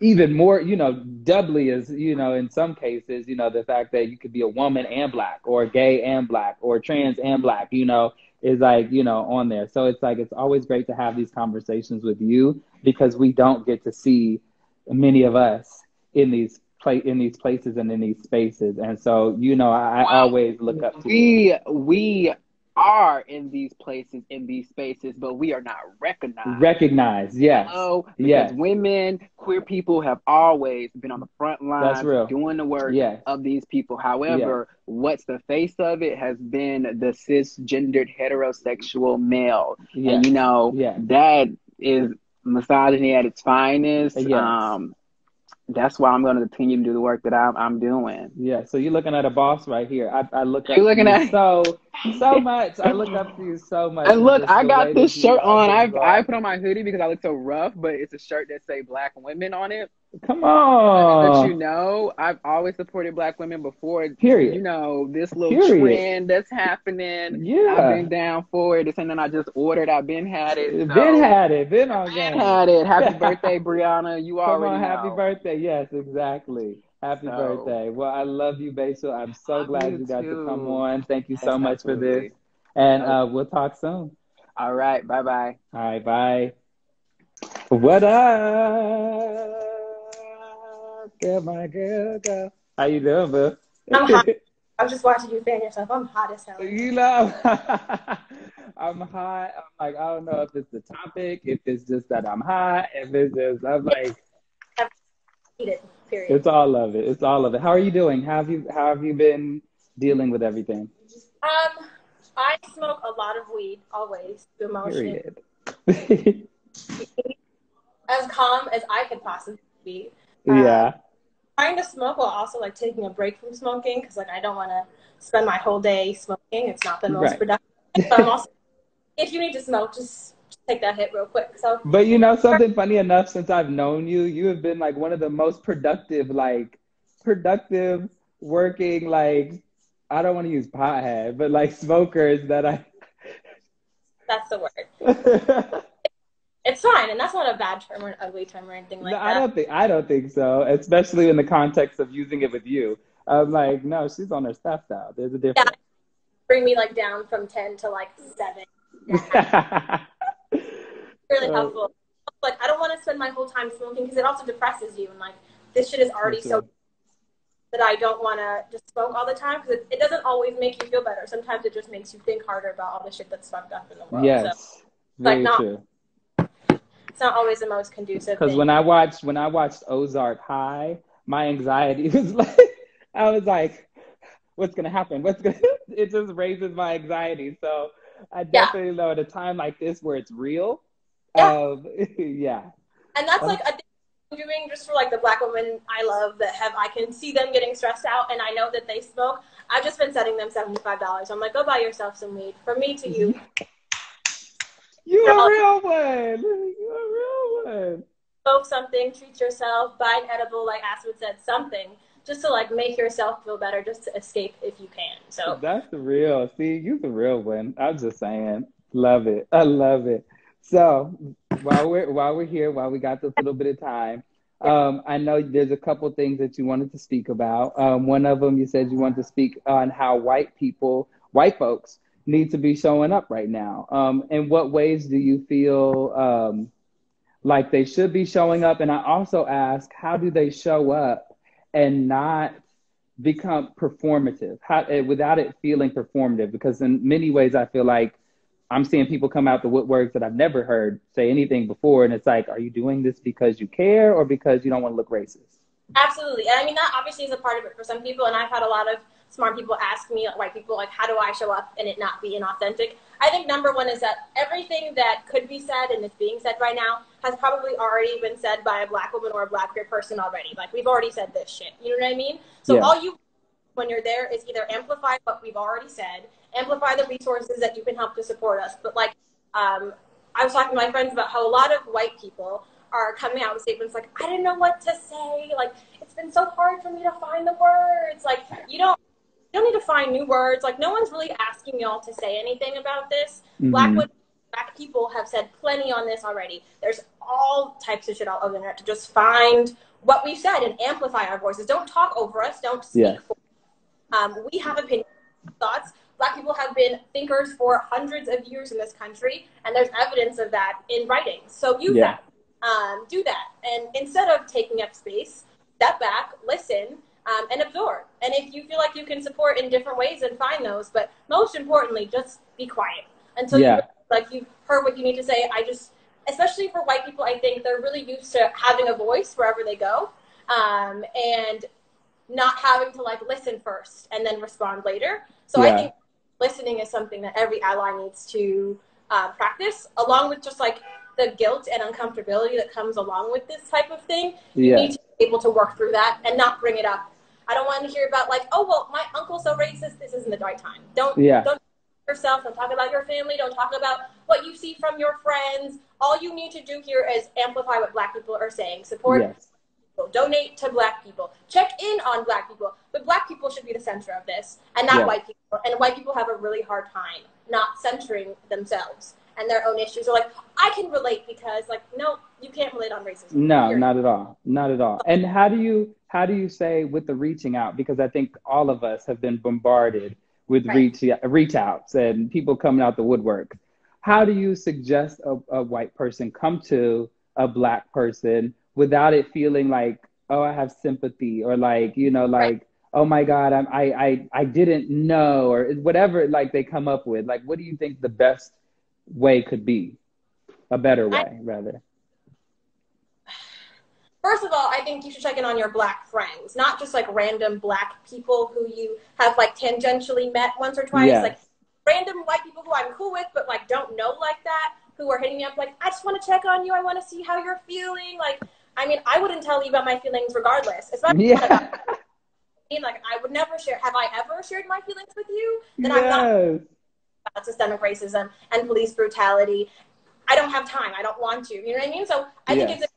even more, you know, doubly is, you know, in some cases, you know, the fact that you could be a woman and black or gay and black or trans and black, you know, is like, you know, on there. So it's like, it's always great to have these conversations with you because we don't get to see many of us in these play in these places and in these spaces. And so, you know, I, I always look up to we, you. we are in these places, in these spaces, but we are not recognized. Recognized, yes. Because yes. women, queer people have always been on the front lines doing the work yes. of these people. However, yes. what's the face of it has been the cisgendered heterosexual male. Yes. And you know, that is misogyny at its finest. Um, that's why I'm going to continue to do the work that I'm, I'm doing. Yeah. So you're looking at a boss right here. I, I look at you're looking at so so much. I look up to you so much. And look, I got this shirt on. I I put on my hoodie because I look so rough, but it's a shirt that say Black women on it. Come on. But you know, I've always supported black women before. Period. You know, this little Period. trend that's happening. Yeah. I've been down for it. This ain't I just ordered. I've been had it. So. Been had it. Been on game. had it. Happy birthday, Breonna. You Come already on, know. Happy birthday. Yes, exactly. Happy so, birthday. Well, I love you, Bashel. I'm so glad you, you got to come on. Thank you so yes, much absolutely. for this. And uh, we'll talk soon. All right. Bye bye. All right. Bye. What up? Girl, my girl, girl. How you doing, boo? I'm hot. I was just watching you fan yourself. I'm hot as hell. You know, I'm hot. I'm like, I don't know if it's the topic, if it's just that I'm hot, if it's just, I'm like, it, period. It's all of it. It's all of it. How are you doing? How have you, how have you been dealing with everything? Um, I smoke a lot of weed, always. Period. as calm as I could possibly be. Yeah. Um, trying to smoke while also like taking a break from smoking because like I don't want to spend my whole day smoking. It's not the most right. productive. But I'm also, if you need to smoke, just take that hit real quick. So, but you know something funny enough, since I've known you, you have been like one of the most productive, like productive, working, like I don't want to use pothead, but like smokers that I. That's the word. it's fine, and that's not a bad term or an ugly term or anything like no, that. I don't think I don't think so, especially in the context of using it with you. I'm like, no, she's on her stuff now. There's a difference. Yeah. Bring me like down from ten to like seven. really uh, helpful. Like I don't want to spend my whole time smoking because it also depresses you, and like this shit is already so that I don't want to just smoke all the time because it, it, doesn't always make you feel better. Sometimes it just makes you think harder about all the shit that's fucked up in the world. Yes, so, like not true it's not always the most conducive. Because when I watched when I watched Ozark High, my anxiety was like, I was like, what's gonna happen? What's gonna? It just raises my anxiety. So I definitely yeah. know at a time like this where it's real. Yeah. Um, yeah. And that's like a thing doing just for like the black women I love that have I can see them getting stressed out and I know that they smoke. I've just been setting them seventy five dollars. I'm like, go buy yourself some weed. From me to you. You a real one. You a real one. Smoke something, treat yourself, buy an edible, like Aspen said, something. Just to like make yourself feel better, just to escape if you can. So that's the real. See, you the real one. I'm just saying, love it. I love it. So while we're while we're here, while we got this little bit of time, um, I know there's a couple things that you wanted to speak about. Um, one of them, you said you wanted to speak on how white people, white folks, need to be showing up right now. Um, in what ways do you feel um, like they should be showing up? And I also ask, how do they show up and not become performative how, eh, without it feeling performative? Because in many ways, I feel like I'm seeing people come out the woodworks that I've never heard say anything before. And it's like, are you doing this because you care or because you don't want to look racist? Absolutely. And I mean, that obviously is a part of it for some people. And I've had a lot of smart people ask me, white people, like, how do I show up and it not be inauthentic? I think number one is that everything that could be said and is being said right now has probably already been said by a black woman or a black queer person already. Like, we've already said this shit. You know what I mean? So yeah. all you, when you're there, is either amplify what we've already said, amplify the resources that you can help to support us. But like, um, I was talking to my friends about how a lot of white people are coming out with statements like, I didn't know what to say. Like, it's been so hard for me to find the words. Like, you don't you don't need to find new words. Like no one's really asking y'all to say anything about this. Mm-hmm. Black women, black people have said plenty on this already. There's all types of shit all over the internet to just find what we've said and amplify our voices. Don't talk over us. Don't speak yeah. for us. Um, we have opinions, thoughts. Black people have been thinkers for hundreds of years in this country, and there's evidence of that in writing. So use yeah. that. Um, do that. And instead of taking up space, step back, listen, um, and absorb. And if you feel like you can support in different ways, then find those. But most importantly, just be quiet until yeah. you like you've heard what you need to say. I just, especially for white people, I think they're really used to having a voice wherever they go, um, and not having to like listen first and then respond later. So yeah. I think listening is something that every ally needs to uh, practice, along with just like the guilt and uncomfortability that comes along with this type of thing. Yeah. You need to be able to work through that and not bring it up I don't want to hear about like, oh well, my uncle's so racist. This isn't the right time. Don't yeah. don't yourself. Don't talk about your family. Don't talk about what you see from your friends. All you need to do here is amplify what Black people are saying. Support. Yes. People. Donate to Black people. Check in on Black people. But Black people should be the center of this, and not white people. And white people have a really hard time not centering themselves and their own issues are like i can relate because like no you can't relate on racism no not at all not at all and how do you how do you say with the reaching out because i think all of us have been bombarded with right. reach reach outs and people coming out the woodwork how do you suggest a, a white person come to a black person without it feeling like oh i have sympathy or like you know like right. oh my god I'm, i i i didn't know or whatever like they come up with. Like what do you think the best way could be? A better way I, rather. First of all i think you should check in on your black friends not just like random black people who you have like tangentially met once or twice yes. like random white people who i'm cool with but like don't know like that who are hitting me up like i just want to check on you. I want to see how you're feeling. Like i mean i wouldn't tell you about my feelings regardless especially yeah. about like i would never share have i ever shared my feelings with you then yes. i'm not about systemic racism and police brutality. I don't have time. I don't want to. You know what I mean? So I yes. think it's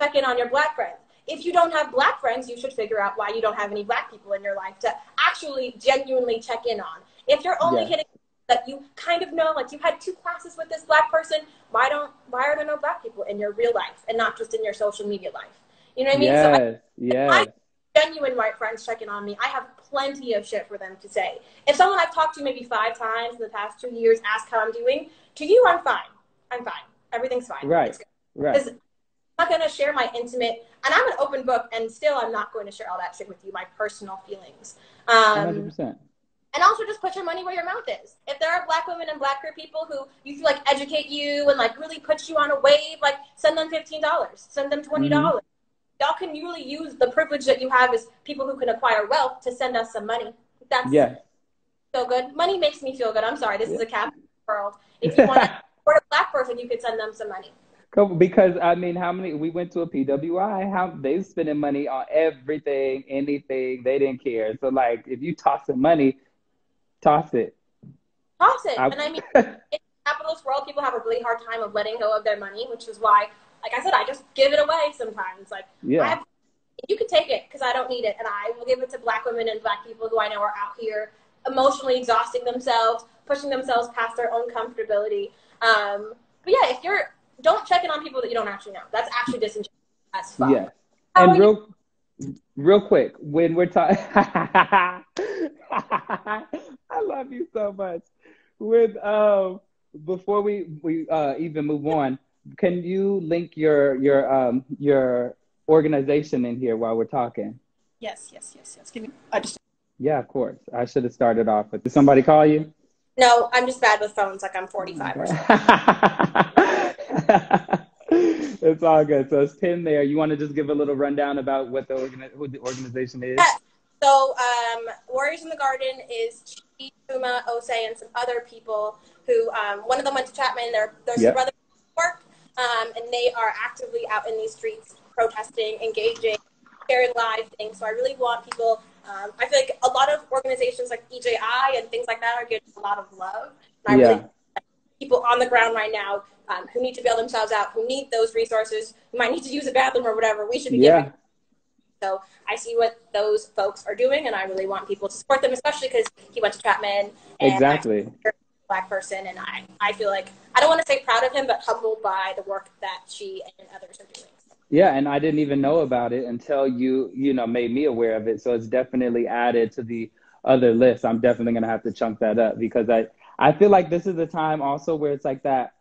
a check in on your black friends. If you don't have black friends, you should figure out why you don't have any black people in your life to actually genuinely check in on. If you're only yes. hitting that you kind of know, like you had two classes with this black person, why don't why are there no black people in your real life and not just in your social media life? You know what I mean? Yes, so I, yes. I genuine white friends checking on me. I have plenty of shit for them to say. If someone I've talked to maybe five times in the past two years asks how I'm doing, to you, I'm fine. I'm fine. Everything's fine. Right. Right. I'm not going to share my intimate, and I'm an open book, and still I'm not going to share all that shit with you, my personal feelings. Um, 100%. And also just put your money where your mouth is. If there are black women and black queer people who you feel like educate you and like really put you on a wave, like send them $15, send them $20. dollars mm-hmm y'all can really use the privilege that you have as people who can acquire wealth to send us some money. That's yeah. so good. Money makes me feel good. I'm sorry, this yeah. is a capitalist world. If you want to support a black person, you could send them some money. Because I mean, how many? We went to a PWI. How they spending money on everything, anything. They didn't care. So like, if you toss some money, toss it. Toss it. I, and I mean, in the capitalist world, people have a really hard time of letting go of their money, which is why like I said, I just give it away sometimes. Like, yeah. Have, you can take it because I don't need it, and I will give it to black women and black people who I know are out here emotionally exhausting themselves, pushing themselves past their own comfortability. Um, but yeah, if you're don't check in on people that you don't actually know. That's actually disingenuous as fuck. Yeah, and real, real quick, when we're talking, I love you so much. With um, before we we uh, even move on, can you link your your um your organization in here while we're talking? Yes, yes, yes, yes. Give me. I just. Yeah, of course. I should have started off with. Did somebody call you? No, I'm just bad with phones. Like I'm 45 or something. it's all good. So it's Tim there. You want to just give a little rundown about what the organi- who the organization is? Yeah. So um, Warriors in the Garden is Chi, Puma, Ose, and some other people who um, one of them went to Chapman. They're, they're yep. brothers work um, and they are actively out in these streets protesting, engaging, sharing live things. So I really want people. Um, I feel like a lot of organizations like EJI and things like that are getting a lot of love. And I yeah. really people on the ground right now um, who need to bail themselves out, who need those resources, who might need to use a bathroom or whatever. We should be yeah. giving. So I see what those folks are doing, and I really want people to support them, especially because he went to Chapman. exactly black person, and I, I feel like I don't want to say proud of him, but humbled by the work that she and others are doing. Yeah, and I didn't even know about it until you, you know, made me aware of it. So it's definitely added to the other list. I'm definitely gonna have to chunk that up because I, I feel like this is a time also where it's like that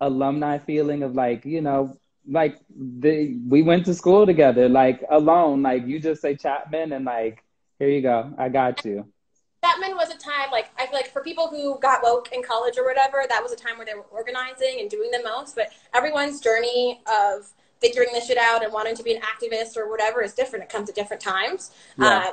alumni feeling of like, you know, like the we went to school together, like alone, like you just say Chapman and like, here you go, I got you. Chapman was a time like I feel like for people who got woke in college or whatever, that was a time where they were organizing and doing the most. But everyone's journey of figuring this shit out and wanting to be an activist or whatever is different. It comes at different times. Yeah. Uh,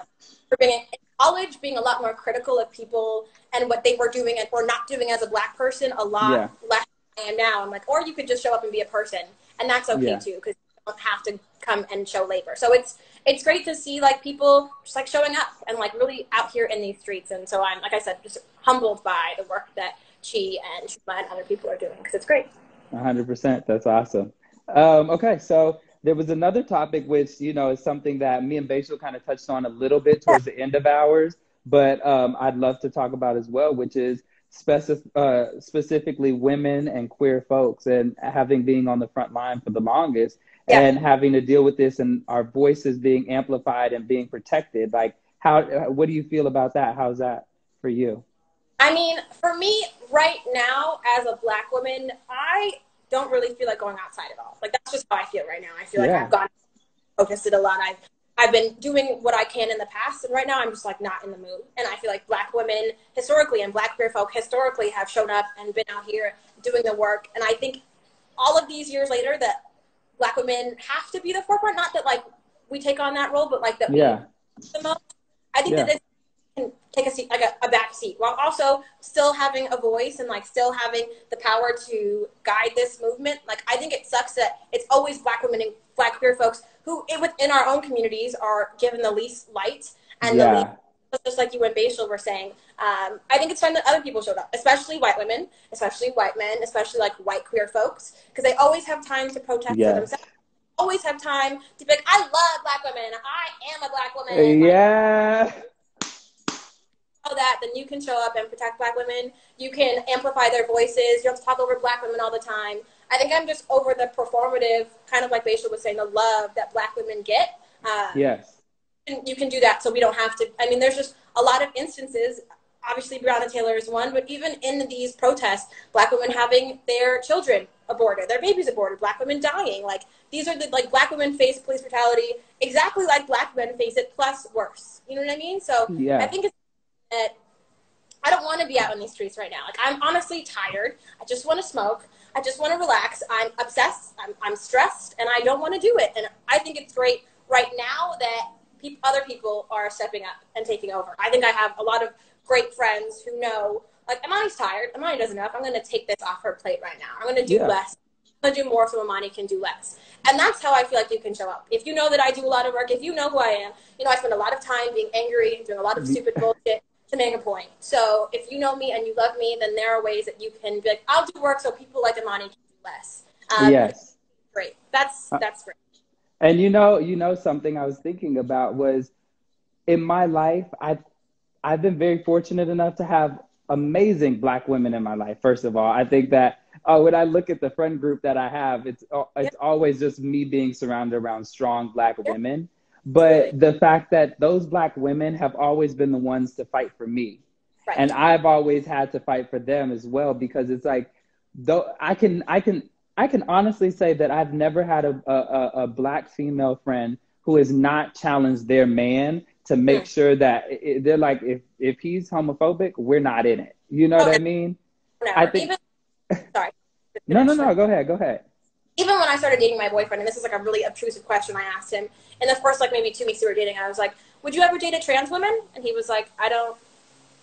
for being in college, being a lot more critical of people and what they were doing and, or not doing as a black person, a lot yeah. less than I am now. I'm like, or you could just show up and be a person, and that's okay yeah. too because you don't have to come and show labor. So it's it's great to see like people just like showing up and like really out here in these streets. And so I'm, like I said, just humbled by the work that she and Shuma and other people are doing because it's great. 100%. That's awesome. Um, okay, so there was another topic which you know is something that me and Bashel kind of touched on a little bit towards the end of ours, but um, I'd love to talk about as well, which is specific, uh, specifically women and queer folks, and having being on the front line for the longest, yeah. and having to deal with this and our voices being amplified and being protected. Like how what do you feel about that? How's that for you? I mean for me right now as a black woman i don't really feel like going outside at all like that's just how i feel right now i feel like yeah. i've gone focused it a lot i've I've been doing what I can in the past, and right now I'm just like not in the mood. And I feel like Black women historically and Black queer folk historically have shown up and been out here doing the work. And I think all of these years later, that black women have to be the forefront. Not that like we take on that role, but like that yeah. we the most. I think yeah. that this can take a seat, like a, a back seat, while also still having a voice and like still having the power to guide this movement. Like I think it sucks that it's always black women and black queer folks who within our own communities are given the least light and yeah. the least just like you and Bashel were saying, um, I think it's time that other people showed up, especially white women, especially white men, especially like white queer folks, because they always have time to protest yes. for themselves. Always have time to be like, I love black women. I am a black woman. Yeah. All that, then you can show up and protect black women. You can amplify their voices. You don't have to talk over black women all the time. I think I'm just over the performative, kind of like Bashel was saying, the love that black women get. Uh, yes you can do that so we don't have to i mean there's just a lot of instances obviously breonna taylor is one but even in these protests black women having their children aborted their babies aborted black women dying like these are the like black women face police brutality exactly like black men face it plus worse you know what i mean so yeah. i think it's that I don't want to be out on these streets right now. Like I'm honestly tired. I just want to smoke. I just want to relax. I'm obsessed. I'm, I'm stressed, and I don't want to do it. And I think it's great right now that pe- other people are stepping up and taking over. I think I have a lot of great friends who know, like, Imani's tired. Imani doesn't enough. I'm going to take this off her plate right now. I'm going to do Yeah. less. I'm going to do more so Imani can do less. And that's how I feel like you can show up. If you know that I do a lot of work, if you know who I am, you know I spend a lot of time being angry, doing a lot of mm-hmm. stupid bullshit to make a point. So if you know me and you love me, then there are ways that you can be like, I'll do work so people like Imani can do less. Um, yes. Great. That's Uh, that's great. And you know, you know something I was thinking about was in my life, I've I've been very fortunate enough to have amazing black women in my life. First of all, I think that uh, when I look at the friend group that I have, it's uh, it's always just me being surrounded around strong black Yeah. women. But the fact that those black women have always been the ones to fight for me, Right. and I've always had to fight for them as well because it's like though I can I can I can honestly say that I've never had a a, a black female friend who has not challenged their man to make Mm. sure that it, they're like if if he's homophobic we're not in it you know what I mean Whatever. I think- Even, sorry. no no no go ahead go ahead even when I started dating my boyfriend, and this is like a really obtrusive question I asked him, and the first like maybe two weeks we were dating, I was like, "Would you ever date a trans woman?" And he was like, "I don't.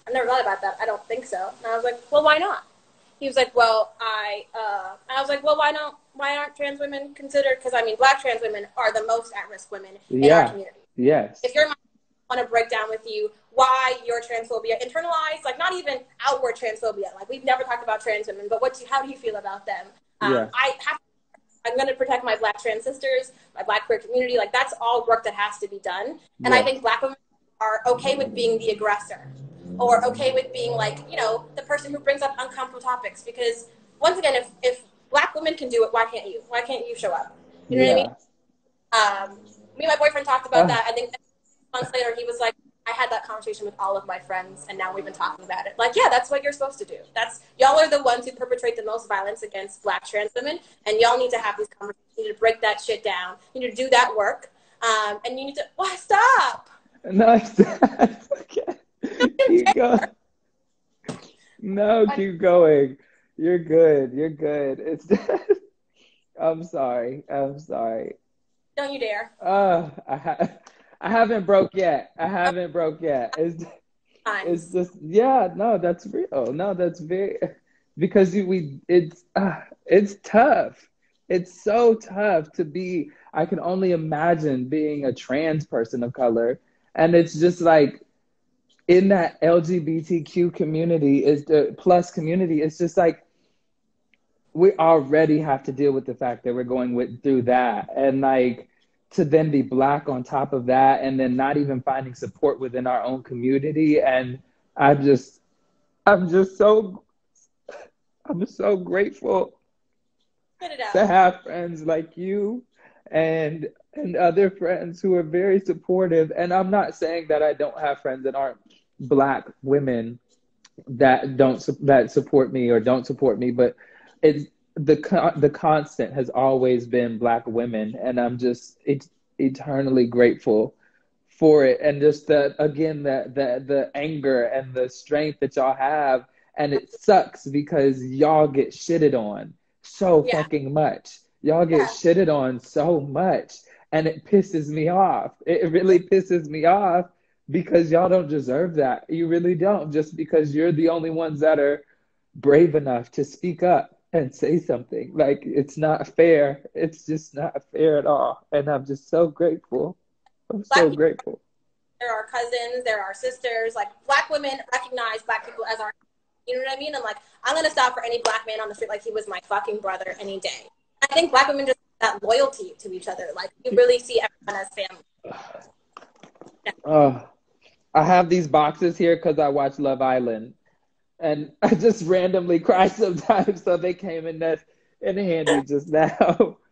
I've never thought about that. I don't think so." And I was like, "Well, why not?" He was like, "Well, I." Uh, and I was like, "Well, why don't? Why aren't trans women considered? Because I mean, black trans women are the most at-risk women in Yeah. our community. yes If you're want to break down with you why your transphobia internalized, like not even outward transphobia. Like we've never talked about trans women, but what do, how do you feel about them? Um, Yeah. I have. I'm going to protect my black trans sisters, my black queer community. Like that's all work that has to be done. And I think black women are okay with being the aggressor, or okay with being like you know the person who brings up uncomfortable topics. Because once again, if if black women can do it, why can't you? Why can't you show up? You know what I mean? um, me and my boyfriend talked about Ah. that. I think months later, he was like, I had that conversation with all of my friends, and now we've been talking about it. Like, yeah, that's what you're supposed to do. That's y'all are the ones who perpetrate the most violence against Black trans women, and y'all need to have these conversations. You need to break that shit down. You need to do that work, um, and you need to. Why stop? no okay keep going no keep going you're good you're good it's I'm sorry I'm sorry Don't you dare. Uh, I, ha- I haven't broke yet. I haven't broke yet. It's, it's just, yeah, no, that's real. No, that's very, because we, it's, uh, it's tough. It's so tough to be, I can only imagine being a trans person of color. And it's just like, in that LGBTQ community is the plus community, it's just like, we already have to deal with the fact that we're going with through that and like to then be black on top of that and then not even finding support within our own community and i just i'm just so i'm so grateful Spit it out. to have friends like you and and other friends who are very supportive and i'm not saying that i don't have friends that aren't black women that don't that support me or don't support me but it's the con- the constant has always been black women and i'm just et- eternally grateful for it. And just the again the the the anger and the strength that y'all have and it sucks because y'all get shitted on so Yeah. fucking much. Y'all get Yeah. shitted on so much and it pisses me off. It really pisses me off because y'all don't deserve that. You really don't just because you're the only ones that are brave enough to speak up and say something like it's not fair it's just not fair at all and i'm just so grateful i'm Black so people- grateful there are cousins, there are sisters. Like black women recognize black people as our, you know what I mean? I'm like I'm gonna stop for any black man on the street like he was my fucking brother any day. I think black women just have that loyalty to each other. Like you really see everyone as family. Oh, I have these boxes here because I watch Love Island, and I just randomly cry sometimes. So they came in that in handy just now.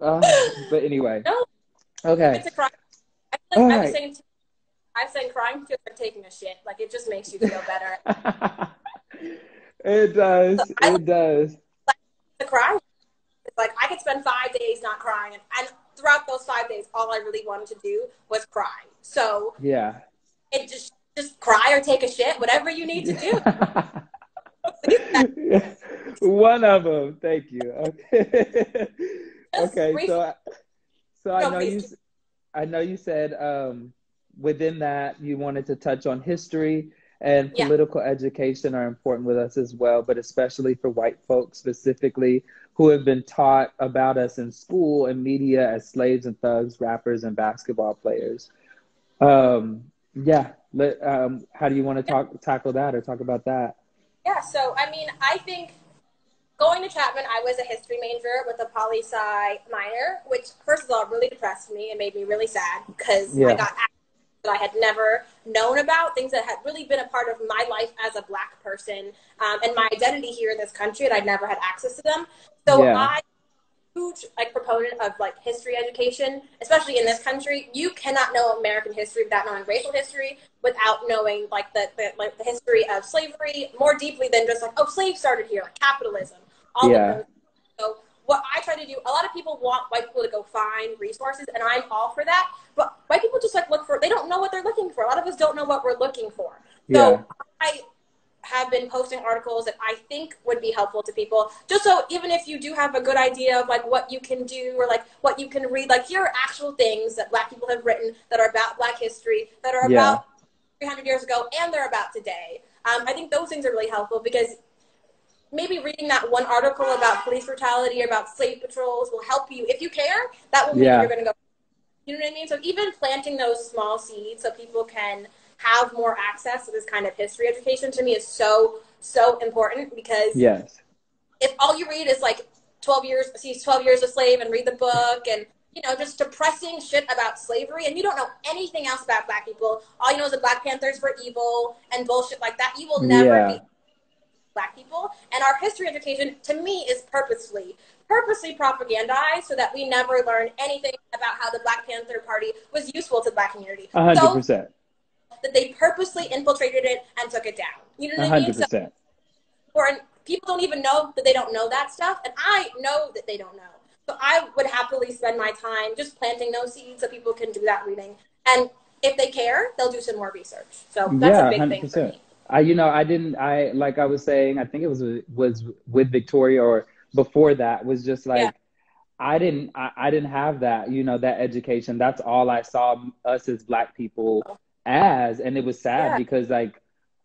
Uh, but anyway, No, okay. it's a cry. I feel like All I'm right. saying, I'm saying crying feels like taking a shit. Like it just makes you feel better. it does. It does. the cry. It's like I could spend five days not crying, and, and throughout those five days, all I really wanted to do was cry. So Yeah. it just just cry or take a shit, whatever you need to do. One of them. Thank you. Okay. okay. So, so I know you. I know you said um, within that you wanted to touch on history and political yeah. education are important with us as well, but especially for white folks specifically who have been taught about us in school and media as slaves and thugs, rappers and basketball players. Um, yeah, let, um, how do you want to talk tackle that or talk about that? Yeah, so I mean, I think going to Chapman, I was a history major with a poli sci minor, which first of all really depressed me and made me really sad because yeah. I got that I had never known about, things that had really been a part of my life as a black person um, and my identity here in this country, and I'd never had access to them. So yeah. I huge like proponent of like history education, especially in this country. You cannot know American history without knowing racial history, without knowing like the, the like the history of slavery more deeply than just like oh slaves started here, like capitalism, all yeah. of those. So what I try to do, a lot of people want white people to go find resources, and I'm all for that. But white people just like look for, they don't know what they're looking for. A lot of us don't know what we're looking for. So yeah. Have been posting articles that I think would be helpful to people. Just so even if you do have a good idea of like what you can do or like what you can read, like here are actual things that black people have written that are about black history, that are yeah. about 300 years ago and they're about today. Um, I think those things are really helpful because maybe reading that one article about police brutality or about slave patrols will help you. If you care, that will mean yeah. you're going to go. You know what I mean? So even planting those small seeds so people can have more access to this kind of history education to me is so so important because yes, if all you read is like 12 years, see 12 years a slave and read the book and you know, just depressing shit about slavery, and you don't know anything else about black people. All you know is that Black Panthers were evil and bullshit like that. You will never yeah. be black people. And our history education, to me, is purposely purposely propagandized so that we never learn anything about how the Black Panther Party was useful to the black community. 100%. So that they purposely infiltrated it and took it down. You know what 100%. I mean? So, or people don't even know that they don't know that stuff, and I know that they don't know. So I would happily spend my time just planting those seeds so people can do that reading. And if they care, they'll do some more research. So that's yeah, a big 100%. thing for me. I, you know, I didn't, I, like I was saying, I think it was, was with Victoria or before that was just like, yeah. I didn't, I, I didn't have that, you know, that education. That's all I saw us as black people oh. As. And it was sad yeah. because like,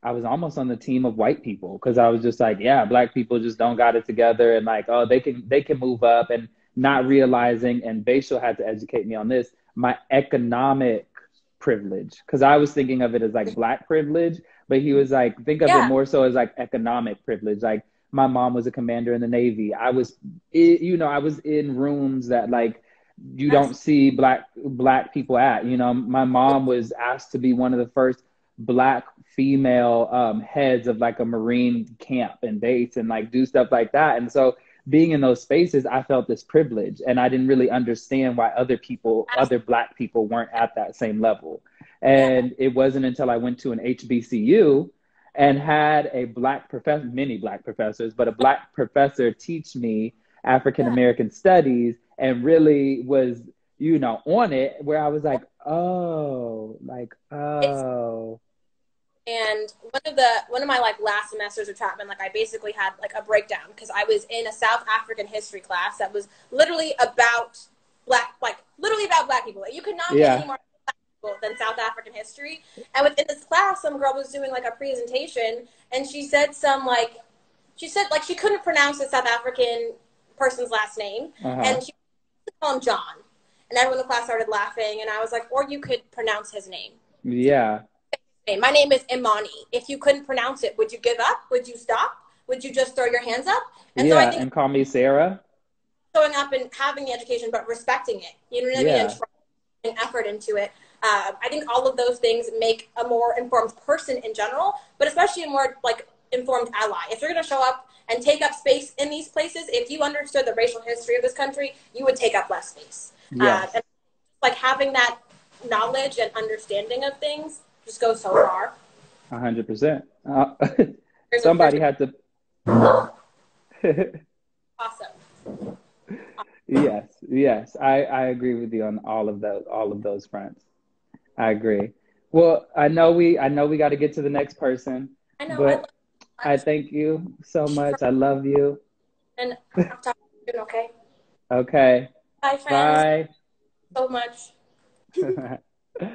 I was almost on the team of white people because I was just like, yeah, black people just don't got it together and like, oh, they can they can move up and not realizing. And Bashel had to educate me on this. My economic privilege because I was thinking of it as like black privilege, but he was like, think of yeah. it more so as like economic privilege. Like my mom was a commander in the Navy. I was, you know, I was in rooms that like you don't see black black people at. You know, my mom was asked to be one of the first black female um, heads of like a marine camp and base and like do stuff like that. And so being in those spaces, I felt this privilege and I didn't really understand why other people, other black people weren't at that same level. And it wasn't until I went to an HBCU and had a black professor, many black professors, but a black professor teach me African American studies and really was, you know, on it where I was like, oh, like, oh. And one of the one of my like last semesters of Chapman, like I basically had like a breakdown because I was in a South African history class that was literally about black, like literally about black people. You could not yeah. get any more than South African history. And within this class, some girl was doing like a presentation, and she said some like, she said like she couldn't pronounce the South African person's last name, uh-huh. and she called him John. And everyone in the class started laughing, and I was like, or you could pronounce his name. Yeah. My name is Imani. If you couldn't pronounce it, would you give up? Would you stop? Would you just throw your hands up? And yeah, so I think and call me Sarah. Showing up and having the education, but respecting it. You know what I mean? And effort into it. Uh, I think all of those things make a more informed person in general, but especially a more like informed ally. If you're going to show up and take up space in these places, if you understood the racial history of this country, you would take up less space. Yes. Uh, like having that knowledge and understanding of things just go so far. A hundred percent. Uh, somebody had to. awesome. Yes, yes, I, I agree with you on all of those all of those fronts. I agree. Well, I know we I know we got to get to the next person. I know. But I thank you so much. I love you. And I'll talk to you, okay? Okay. Bye, friends. Bye. So much.